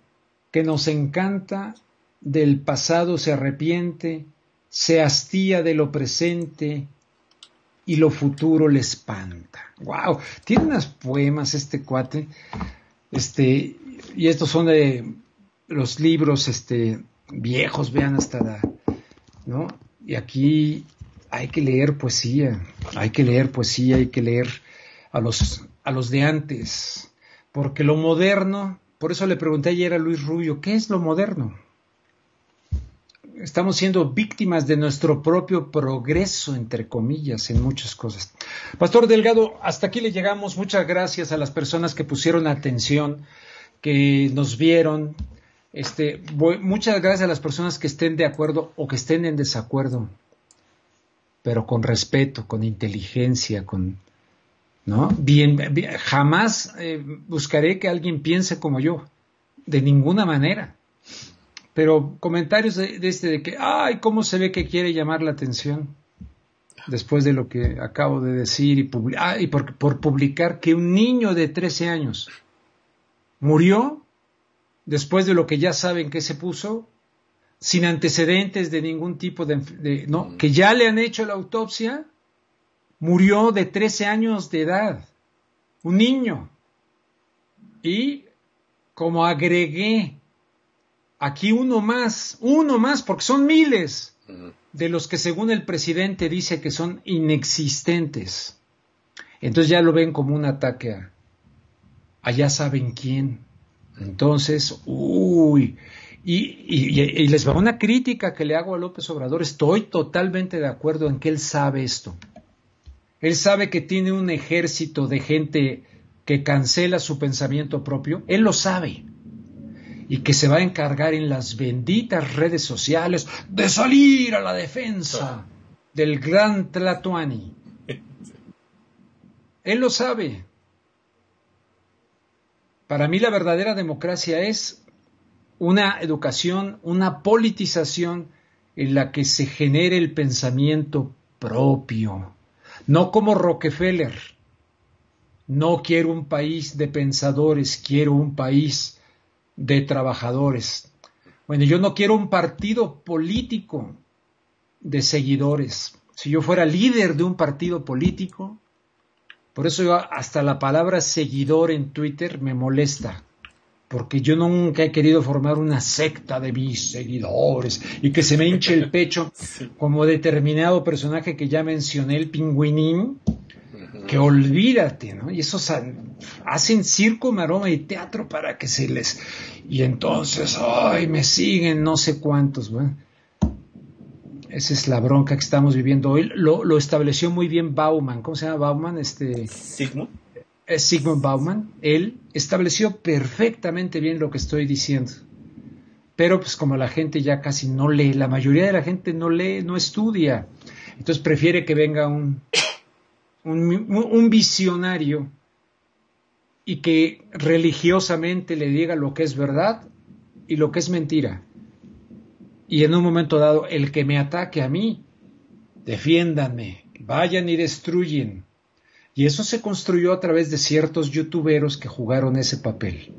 que nos encanta del pasado se arrepiente, se hastía de lo presente y lo futuro le espanta. ¡Wow! Tiene unos poemas este cuate, este, y estos son de los libros, este, viejos, vean hasta la, ¿no? Y aquí hay que leer poesía, hay que leer poesía, hay que leer a los, a los de antes, porque lo moderno, por eso le pregunté ayer a Luis Rubio, ¿qué es lo moderno? Estamos siendo víctimas de nuestro propio progreso, entre comillas, en muchas cosas. Pastor Delgado, hasta aquí le llegamos. Muchas gracias a las personas que pusieron atención, que nos vieron. Este, muchas gracias a las personas que estén de acuerdo o que estén en desacuerdo pero con respeto, con inteligencia, con, ¿no? Bien, jamás eh, buscaré que alguien piense como yo, de ninguna manera. Pero comentarios de, este de que, ay, cómo se ve que quiere llamar la atención después de lo que acabo de decir y, ah, y por publicar que un niño de 13 años murió después de lo que ya saben que se puso, sin antecedentes de ningún tipo de, no, mm. que ya le han hecho la autopsia, murió de 13 años de edad, un niño. Y como agregué aquí uno más, uno más, porque son miles de los que según el presidente dice que son inexistentes. Entonces ya lo ven como un ataque a, allá saben quién. Entonces, uy, y, les va una crítica que le hago a López Obrador. Estoy totalmente de acuerdo en que él sabe esto. Él sabe que tiene un ejército de gente que cancela su pensamiento propio. Él lo sabe. Y que se va a encargar en las benditas redes sociales de salir a la defensa del gran Tlatuani. Él lo sabe. Para mí la verdadera democracia es una educación, una politización en la que se genere el pensamiento propio, no como Rockefeller. No quiero un país de pensadores, quiero un país de trabajadores. Bueno, yo no quiero un partido político de seguidores. Si yo fuera líder de un partido político, por eso hasta la palabra seguidor en Twitter me molesta, porque yo nunca he querido formar una secta de mis seguidores y que se me hinche el pecho como determinado personaje que ya mencioné, el pingüinín, que olvídate, ¿no? Y esos hacen circo, maroma y teatro para que se les... Y entonces, ay, me siguen no sé cuántos, bueno. Esa es la bronca que estamos viviendo hoy. Lo, estableció muy bien Bauman. ¿Cómo se llama Bauman? Este, Sigmund. Sigmund Bauman. Él estableció perfectamente bien lo que estoy diciendo. Pero pues como la gente ya casi no lee, la mayoría de la gente no lee, no estudia. Entonces prefiere que venga un, un, un visionario y que religiosamente le diga lo que es verdad y lo que es mentira y en un momento dado el que me ataque a mí, defiéndanme, vayan y destruyen. Y eso se construyó a través de ciertos youtuberos que jugaron ese papel.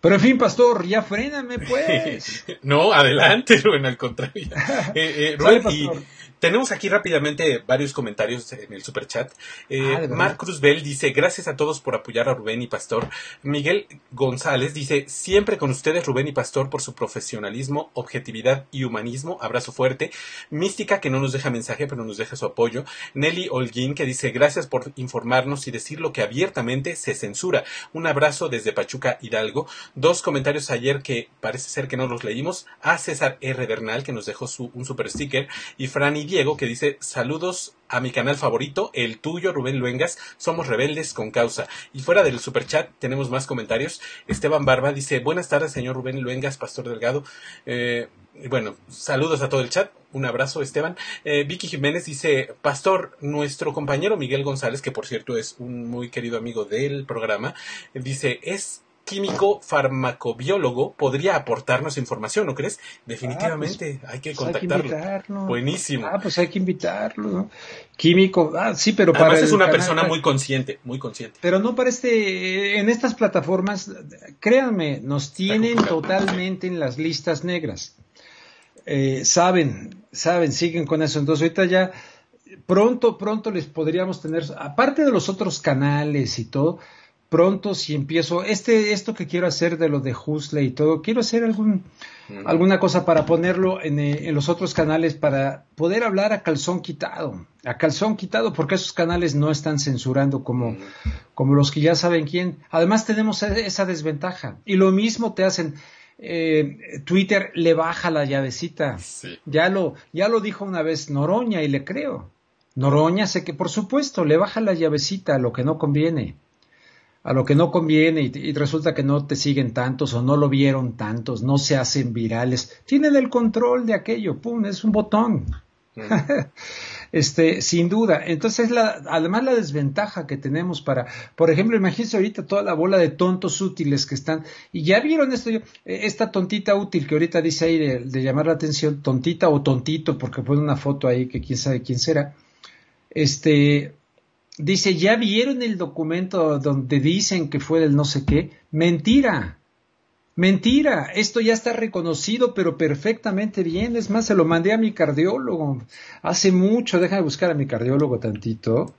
Pero en fin, pastor, ya fréname pues. no, adelante, Rubén, al contrario. Eh, eh, tenemos aquí rápidamente varios comentarios en el superchat. Eh, ah, Marc Cruz Bell dice, gracias a todos por apoyar a Rubén y Pastor. Miguel González dice, siempre con ustedes Rubén y Pastor por su profesionalismo, objetividad y humanismo. Abrazo fuerte. Mística que no nos deja mensaje, pero nos deja su apoyo. Nelly Holguín que dice, gracias por informarnos y decir lo que abiertamente se censura. Un abrazo desde Pachuca Hidalgo. Dos comentarios ayer que parece ser que no los leímos. A César R. Bernal que nos dejó su, un super sticker. Y Franny Diego que dice saludos a mi canal favorito, el tuyo, Rubén Luengas, somos rebeldes con causa. Y fuera del super chat tenemos más comentarios. Esteban Barba dice, buenas tardes, señor Rubén Luengas, Pastor Delgado. Eh, bueno, saludos a todo el chat. Un abrazo, Esteban. Eh, Vicky Jiménez dice, Pastor, nuestro compañero Miguel González, que por cierto es un muy querido amigo del programa, dice, es químico farmacobiólogo podría aportarnos información, ¿no crees? Definitivamente, ah, pues, hay que pues contactarlo. Buenísimo. Ah, pues hay que invitarlo. Químico, ah, sí, pero para. Además es una persona muy consciente, muy consciente. Pero no para este, en estas plataformas, créanme, nos tienen totalmente en las listas negras. Eh, saben, saben, siguen con eso. Entonces ahorita ya pronto, pronto les podríamos tener, aparte de los otros canales y todo, pronto si empiezo este esto que quiero hacer de lo de Husle y todo quiero hacer algún alguna cosa para ponerlo en, eh, en, los otros canales para poder hablar a calzón quitado a calzón quitado porque esos canales no están censurando como como los que ya saben quién. Además tenemos esa desventaja. Y lo mismo te hacen eh, Twitter le baja la llavecita. Ya lo ya lo dijo una vez Noroña y le creo. Noroña sé que por supuesto le baja la llavecita a lo que no conviene a lo que no conviene y, resulta que no te siguen tantos o no lo vieron tantos, no se hacen virales, tienen el control de aquello, pum, es un botón. este, sin duda. Entonces, la, además la desventaja que tenemos para, por ejemplo, imagínense ahorita toda la bola de tontos útiles que están, y ya vieron esto, eh, esta tontita útil que ahorita dice ahí de, llamar la atención, tontita o tontito, porque pone una foto ahí que quién sabe quién será, este, dice, ya vieron el documento donde dicen que fue del no sé qué, mentira. Mentira, esto ya está reconocido, pero perfectamente bien. Es más, se lo mandé a mi cardiólogo hace mucho. Déjame buscar a mi cardiólogo tantito,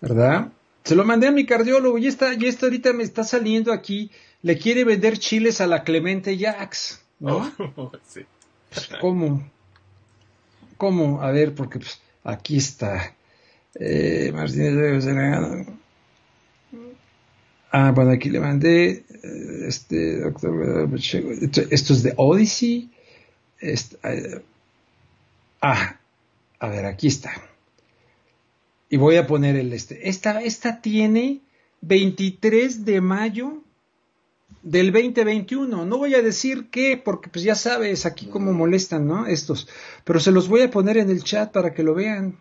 ¿verdad? Se lo mandé a mi cardiólogo y esta, y esta ahorita me está saliendo aquí. Le quiere vender chiles a la Clemente Jax, ¿no? Oh, sí. Pues, ¿Cómo? ¿Cómo? A ver, porque pues, aquí está. Eh, Martínez Ah, bueno, aquí le mandé eh, este doctor esto, es de Odyssey. Eh, ah, a ver, aquí está. Y voy a poner el este. Esta, esta tiene 23 de mayo del 2021. No voy a decir qué, porque pues ya sabes aquí cómo molestan, ¿no? Estos. Pero se los voy a poner en el chat para que lo vean.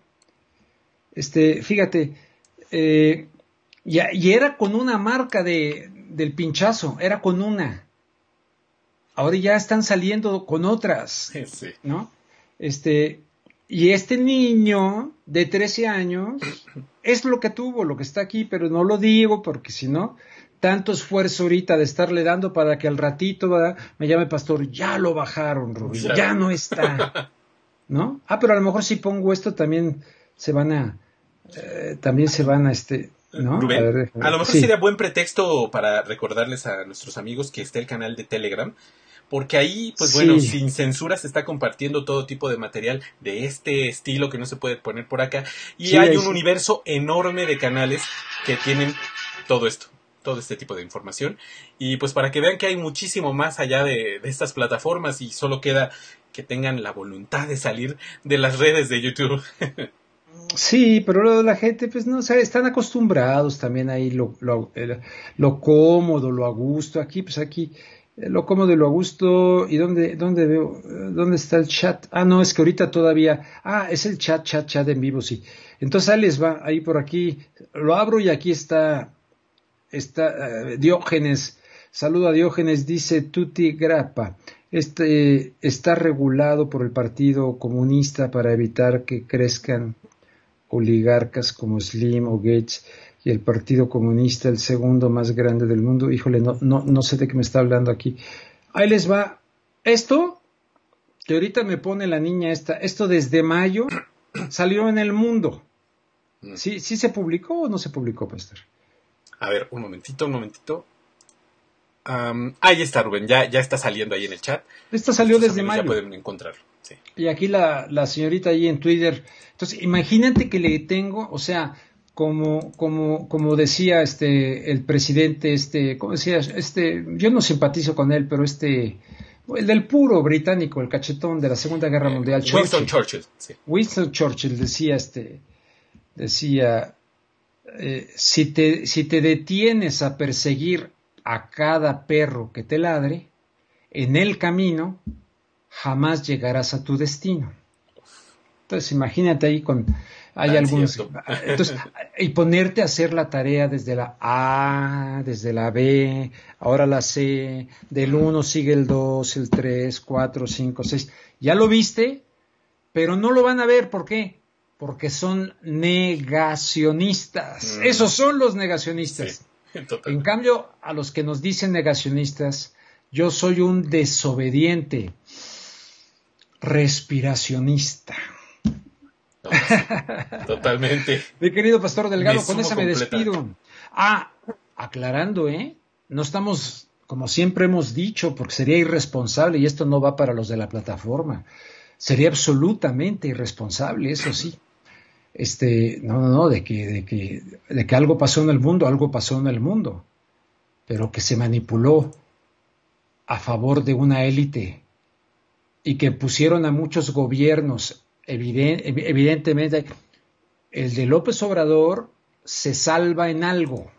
Este, fíjate, eh, y, era con una marca de, del pinchazo, era con una. Ahora ya están saliendo con otras, ¿no? Este, y este niño de 13 años es lo que tuvo, lo que está aquí, pero no lo digo porque si no, tanto esfuerzo ahorita de estarle dando para que al ratito me llame pastor, ya lo bajaron, Rubén, ya no está, ¿no? Ah, pero a lo mejor si pongo esto también se van a, eh, también se van a, este, ¿no? a, lo mejor sería buen pretexto para recordarles a nuestros amigos que está el canal de Telegram, porque ahí, pues bueno, sin censura se está compartiendo todo tipo de material de este estilo que no se puede poner por acá, y hay un universo enorme de canales que tienen todo esto todo este tipo de información y pues para que vean que hay muchísimo más allá de, de estas plataformas y solo queda que tengan la voluntad de salir de las redes de YouTube. Sí, pero la gente, pues no, sea, están acostumbrados también ahí lo, lo, lo cómodo, lo a gusto. Aquí, pues aquí, eh, lo cómodo y lo a gusto. ¿Y dónde, dónde veo? ¿Dónde está el chat? Ah, no, es que ahorita todavía. Ah, es el chat, chat, chat en vivo, sí. Entonces ahí les va, ahí por aquí. Lo abro y aquí está, está eh, Diógenes. Saludo a Diógenes, dice Tuti Grappa. Este está regulado por el Partido Comunista para evitar que crezcan oligarcas como Slim o Gates y el Partido Comunista, el segundo más grande del mundo. Híjole, no, no, no sé de qué me está hablando aquí. Ahí les va. Esto, que ahorita me pone la niña esta, esto desde mayo salió en el mundo. Mm. ¿Sí, ¿Sí se publicó o no se publicó, Pastor? A ver, un momentito, un momentito. ahí está, Rubén, ya, ya está saliendo ahí en el chat. Esto salió desde mayo. Ya pueden encontrarlo. Y aquí la, la, señorita ahí en Twitter. Entonces, imagínate que le tengo, o sea, como, como, como decía este, el presidente, este. Este, yo no simpatizo con él, pero este, el del puro británico, el cachetón de la Segunda Guerra eh, Mundial. Winston Churchill. Winston Churchill decía, este, decía, eh, si, te, si te detienes a perseguir a cada perro que te ladre, en el camino jamás llegarás a tu destino. Entonces, imagínate ahí con, hay ah, algunos, entonces, y ponerte a hacer la tarea desde la A, desde la B, ahora la C, del 1 sigue el 2, el 3, 4, 5, 6. Ya lo viste, pero no lo van a ver, ¿por qué? Porque son negacionistas. Mm. Esos son los negacionistas. en cambio, a los que nos dicen negacionistas, yo soy un desobediente respiracionista. totalmente. Mi querido pastor Delgado, con esa me despido. Ah, aclarando, ¿eh? No estamos, como siempre hemos dicho, porque sería irresponsable y esto no va para los de la plataforma. Sería absolutamente irresponsable, eso sí. Este, no, no, no, de que, de que, de que algo pasó en el mundo, algo pasó en el mundo, pero que se manipuló a favor de una élite y que pusieron a muchos gobiernos, evidentemente, el de López Obrador se salva en algo.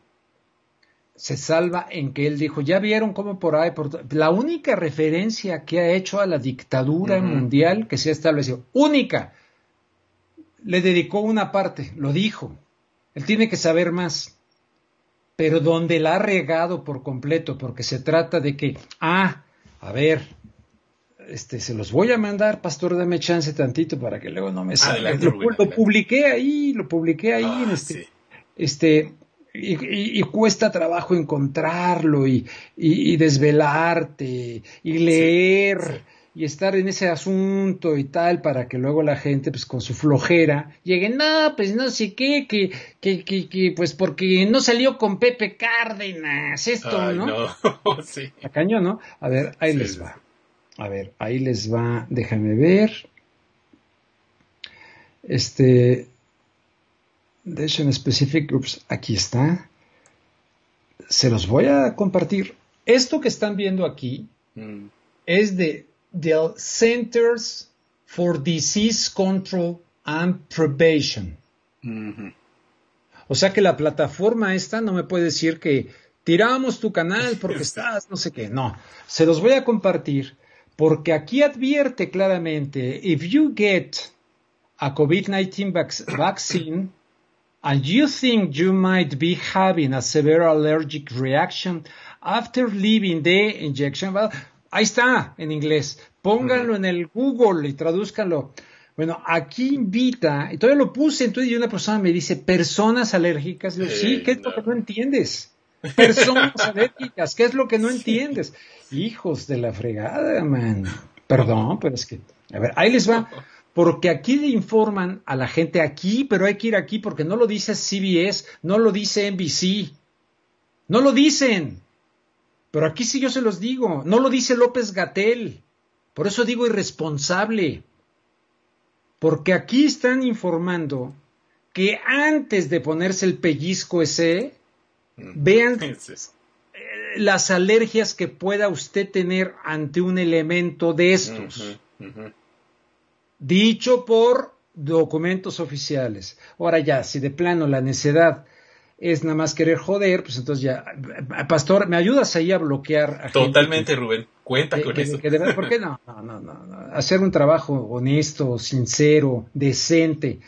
Se salva en que él dijo, ya vieron cómo por ahí, por... la única referencia que ha hecho a la dictadura mundial que se ha establecido, única, le dedicó una parte, lo dijo. Él tiene que saber más. Pero donde la ha regado por completo, porque se trata de que, ah, a ver, este, se los voy a mandar, pastor, dame chance tantito para que luego no me salga. Lo, publiqué ahí, lo publiqué ahí en ah, este, este, y, cuesta trabajo encontrarlo y, y desvelarte y leer y estar en ese asunto y tal para que luego la gente pues con su flojera llegue, no, pues no sé qué, que, que, que, pues porque no salió con Pepe Cárdenas, esto, ¿no? no. sí. A cañón, ¿no? A ver, ahí les va. A ver, ahí les va, déjame ver. Este, en Specific Groups, aquí está. Se los voy a compartir. Esto que están viendo aquí mm. es de del Centers for Disease Control and Prevention. O sea que la plataforma esta no me puede decir que tiramos tu canal porque estás, no sé qué. No, se los voy a compartir porque aquí advierte claramente, if you get a COVID-19 vaccine and you think you might be having a severe allergic reaction after leaving the injection, well, Ahí está, en inglés. Pónganlo en el Google y tradúzcanlo. Bueno, aquí invita, y todavía lo puse, entonces y una persona me dice, personas alérgicas. Yo, sí, ¿qué es lo que no entiendes? Personas alérgicas, ¿qué es lo que no entiendes? Hijos de la fregada, man. Perdón, pero es que, a ver, ahí les va. Porque aquí le informan a la gente aquí, pero hay que ir aquí porque no lo dice CBS, no lo dice NBC. No lo dicen. Pero aquí sí yo se los digo, no lo dice López Gatel, por eso digo irresponsable, porque aquí están informando que antes de ponerse el pellizco ese. Vean eh, las alergias que pueda usted tener ante un elemento de estos. Dicho por documentos oficiales. Ahora ya, si de plano la necedad es nada más querer joder, pues entonces ya, Pastor, ¿me ayudas ahí a bloquear? A Totalmente, Rubén, cuenta con eso. ¿Por qué no? No, no, no? Hacer un trabajo honesto, sincero, decente,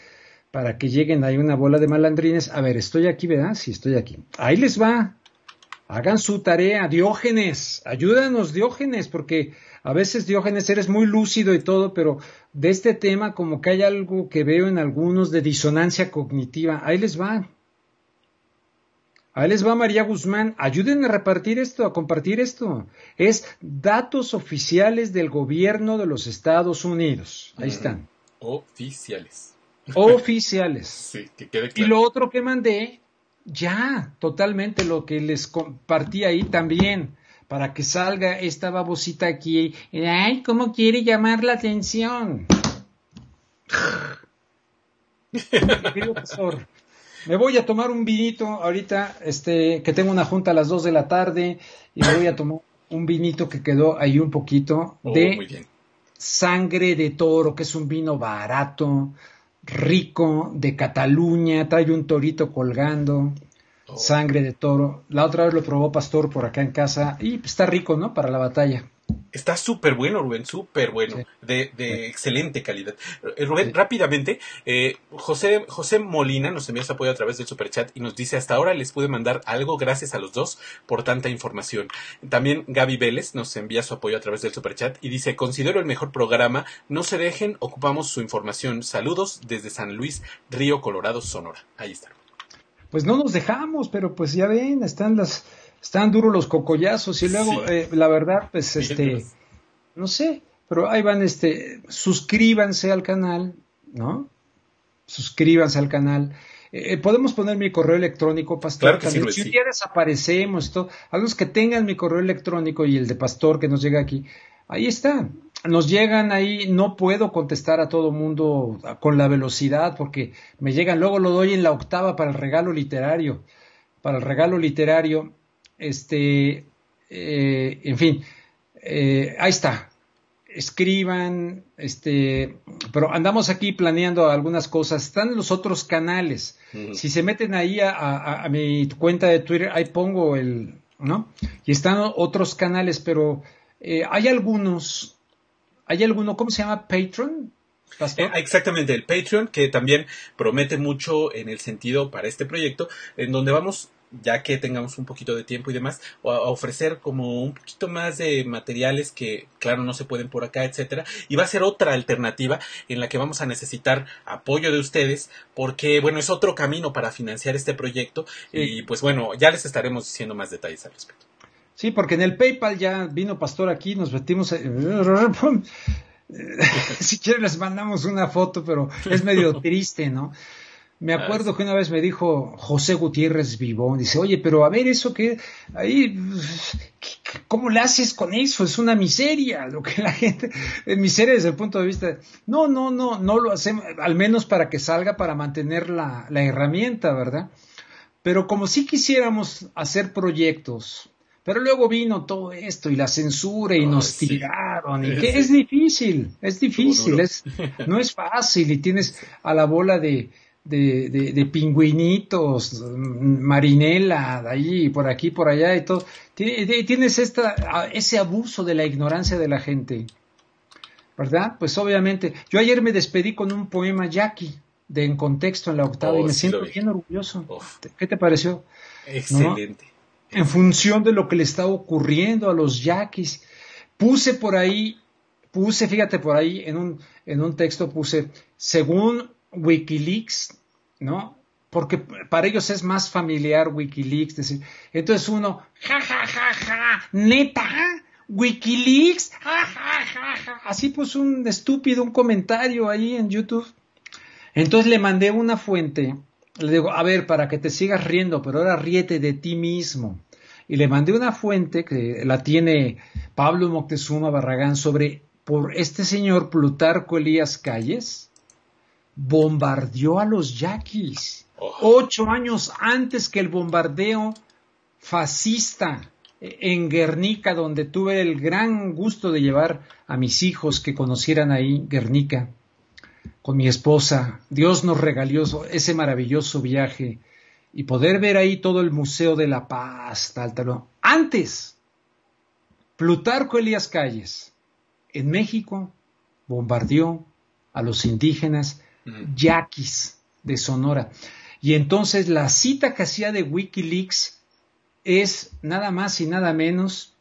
para que lleguen ahí una bola de malandrines. A ver, estoy aquí, ¿verdad? Sí, estoy aquí. Ahí les va. Hagan su tarea, Diógenes, ayúdanos, Diógenes, porque a veces, Diógenes, eres muy lúcido y todo, pero de este tema como que hay algo que veo en algunos de disonancia cognitiva. Ahí les va. Ahí les va María Guzmán. Ayúdenme a repartir esto, a compartir esto. Es datos oficiales del gobierno de los Estados Unidos. Ahí están. Oficiales. Oficiales. sí, que quede claro. Y lo otro que mandé, ya, totalmente lo que les compartí ahí también, para que salga esta babosita aquí. Ay, ¿cómo quiere llamar la atención? Querido pastor, me voy a tomar un vinito ahorita, este, que tengo una junta a las 2 de la tarde y me voy a tomar un vinito que quedó ahí un poquito oh, de sangre de toro, que es un vino barato, rico, de Cataluña, trae un torito colgando, oh. sangre de toro. La otra vez lo probó Pastor por acá en casa y está rico, ¿no? Para la batalla. Está súper bueno, Rubén, súper bueno, de, de excelente calidad. Eh, Rubén, rápidamente, eh, José, José Molina nos envía su apoyo a través del superchat y nos dice, hasta ahora les pude mandar algo gracias a los dos por tanta información. También Gaby Vélez nos envía su apoyo a través del superchat y dice, considero el mejor programa, no se dejen, ocupamos su información. Saludos desde San Luis, Río Colorado, Sonora. Ahí está. Pues no nos dejamos, pero pues ya ven, están las están duros los cocollazos y luego, eh, la verdad, pues este, no sé, pero ahí van, este, suscríbanse al canal, ¿no? Suscríbanse al canal. Eh, podemos poner mi correo electrónico, Pastor. Claro que si un día desaparecemos, todo, algunos que tengan mi correo electrónico y el de Pastor que nos llega aquí, ahí está. Nos llegan ahí, no puedo contestar a todo mundo con la velocidad porque me llegan, luego lo doy en la octava para el regalo literario. Para el regalo literario este, eh, en fin, eh, ahí está. Escriban, este, pero andamos aquí planeando algunas cosas. Están los otros canales. Si se meten ahí a, mi cuenta de Twitter, ahí pongo el, ¿no? Y están otros canales, pero eh, hay algunos, hay alguno, ¿cómo se llama? Patreon. Eh, exactamente, el Patreon, que también promete mucho en el sentido para este proyecto, en donde vamos ya que tengamos un poquito de tiempo y demás, a ofrecer como un poquito más de materiales que, claro, no se pueden por acá, etcétera, y va a ser otra alternativa en la que vamos a necesitar apoyo de ustedes, porque, bueno, es otro camino para financiar este proyecto, y pues bueno, ya les estaremos diciendo más detalles al respecto. Sí, porque en el PayPal ya vino Pastor aquí, nos metimos. si quieren les mandamos una foto, pero es medio triste, ¿no? Me acuerdo que una vez me dijo José Gutiérrez Vivón, dice, oye, pero a ver, eso que ahí, ¿cómo le haces con eso? Es una miseria, lo que la gente, es miseria desde el punto de vista, no, no, no, no lo hacemos, al menos para que salga, para mantener la, la herramienta, ¿verdad? Pero como si quisiéramos hacer proyectos, pero luego vino todo esto y la censura y nos tiraron y que es difícil, es difícil, es, no es fácil y tienes a la bola de, de, de, pingüinitos, marinela, ahí, por aquí, por allá y todo. Tienes esta, ese abuso de la ignorancia de la gente, ¿verdad? Pues obviamente, yo ayer me despedí con un poema Jackie de En Contexto en la octava y oh, me siento bien orgulloso. ¿Qué te pareció? Excelente. En función de lo que le está ocurriendo a los yaquis. Puse por ahí, puse, fíjate por ahí, en un, en un texto puse, según Wikileaks, ¿no? Porque para ellos es más familiar Wikileaks. Decir, entonces uno, ja, ja, ja, ja, neta, Wikileaks, ja, ja, ja, ja. Así puso un estúpido, un comentario ahí en YouTube. Entonces le mandé una fuente, le digo, a ver, para que te sigas riendo, pero ahora ríete de ti mismo. Y le mandé una fuente que la tiene Pablo Moctezuma Barragán sobre por este señor Plutarco Elías Calles, bombardeó a los yaquis. Oh. Ocho años antes que el bombardeo fascista en Guernica, donde tuve el gran gusto de llevar a mis hijos que conocieran ahí Guernica con mi esposa. Dios nos regaló ese maravilloso viaje y poder ver ahí todo el Museo de la Paz, tal, tal. Antes, Plutarco Elías Calles, en México, bombardeó a los indígenas yaquis de Sonora. Y entonces la cita que hacía de Wikileaks es nada más y nada menos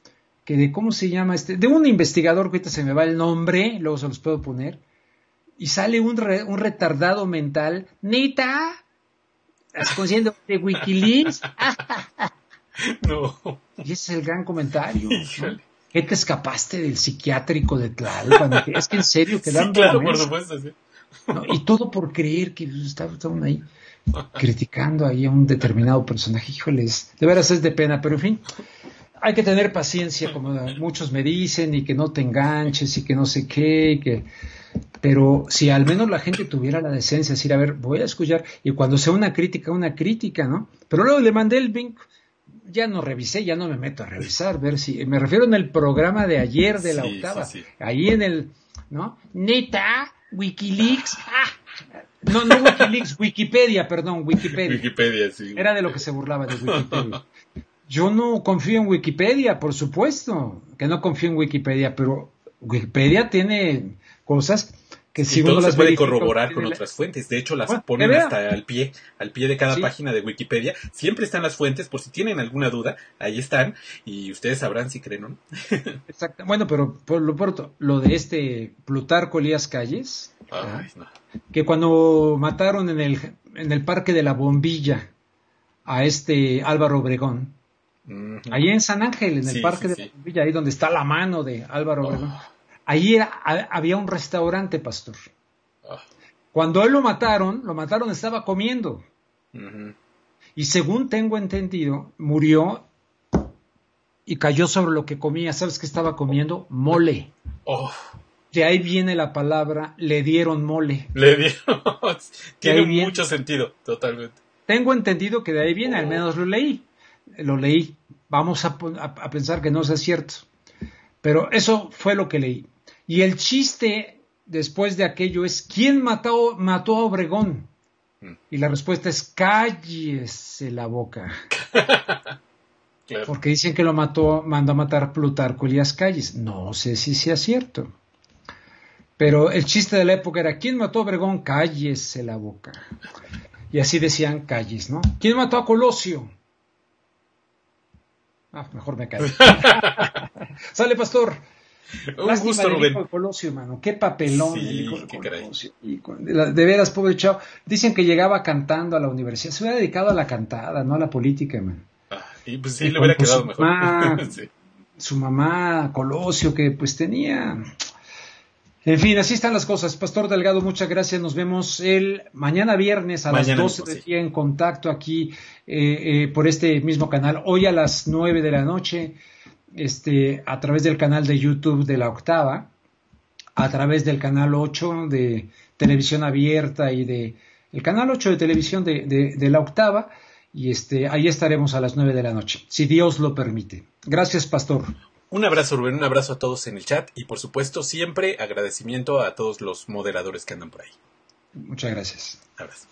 que de cómo se llama este, de un investigador que ahorita se me va el nombre, luego se los puedo poner, y sale un, un retardado mental, neta, consciente de Wikileaks. no. Y ese es el gran comentario. ¿Qué te escapaste del psiquiátrico de Tlalpan? Es que en serio que sí, claro, por supuesto, sí. Y todo por creer que estaban ahí criticando ahí a un determinado personaje. Híjoles, de veras es de pena, pero en fin, hay que tener paciencia, como muchos me dicen, y que no te enganches y que no sé qué, que... pero si al menos la gente tuviera la decencia de decir, a ver, voy a escuchar, y cuando sea una crítica, una crítica, ¿no? Pero luego le mandé el link, ya no revisé, ya no me meto a revisar, ver si, me refiero en el programa de ayer de la octava, ahí en el, ¿no? Neta, Wikileaks. No, no Wikileaks, Wikipedia, perdón, Wikipedia. Wikipedia, sí. Era de lo que se burlaba de Wikipedia. Yo no confío en Wikipedia, por supuesto, que no confío en Wikipedia, pero Wikipedia tiene cosas que si todo se puede corroborar con otras fuentes. De hecho, las ponen hasta al pie, al pie de cada página de Wikipedia. Siempre están las fuentes, por si tienen alguna duda, ahí están, y ustedes sabrán si creen o no. Exacto. Bueno, pero por lo pronto, lo de este Plutarco Elías Calles, que cuando mataron en el, en el Parque de la Bombilla a este Álvaro Obregón, ahí en San Ángel, en el Parque de la Bombilla, ahí donde está la mano de Álvaro Obregón. Oh. Ahí había un restaurante, pastor. Ah. Cuando él lo mataron, lo mataron, estaba comiendo. Y según tengo entendido, murió y cayó sobre lo que comía. ¿Sabes qué estaba comiendo? Mole. Oh. De ahí viene la palabra, le dieron mole. Le dieron. Tiene mucho sentido, totalmente. Tengo entendido que de ahí viene, al menos lo leí. Lo leí. Vamos a, a pensar que no sea cierto. Pero eso fue lo que leí. Y el chiste después de aquello es, ¿quién mató, mató a Obregón? Mm. Y la respuesta es, cállese la boca. Porque dicen que lo mató, mandó a matar Plutarco Elías Calles. No sé si sea cierto. Pero el chiste de la época era, ¿quién mató a Obregón? Cállese la boca. Y así decían calles, ¿no? ¿Quién mató a Colosio? Ah, mejor me callo. Sale, pastor. Un gusto, Rubén. Colosio, mano. Qué papelón. Sí, qué Colosio. de, veras, pobre chavo. Dicen que llegaba cantando a la universidad. Se hubiera dedicado a la cantada, no a la política, man. Ah, y pues sí, le hubiera quedado mejor. Su mamá, Colosio, que pues tenía en fin, así están las cosas. Pastor Delgado, muchas gracias. Nos vemos el mañana viernes a las 12 de día en contacto aquí eh, eh, por este mismo canal. Hoy a las 9 de la noche, este, a través del canal de YouTube de la octava, a través del canal 8 de televisión abierta y de el canal 8 de televisión de, de, la octava, y este, ahí estaremos a las 9 de la noche, si Dios lo permite. Gracias, pastor. Un abrazo, Rubén, un abrazo a todos en el chat y por supuesto siempre agradecimiento a todos los moderadores que andan por ahí. Muchas gracias. Abrazo.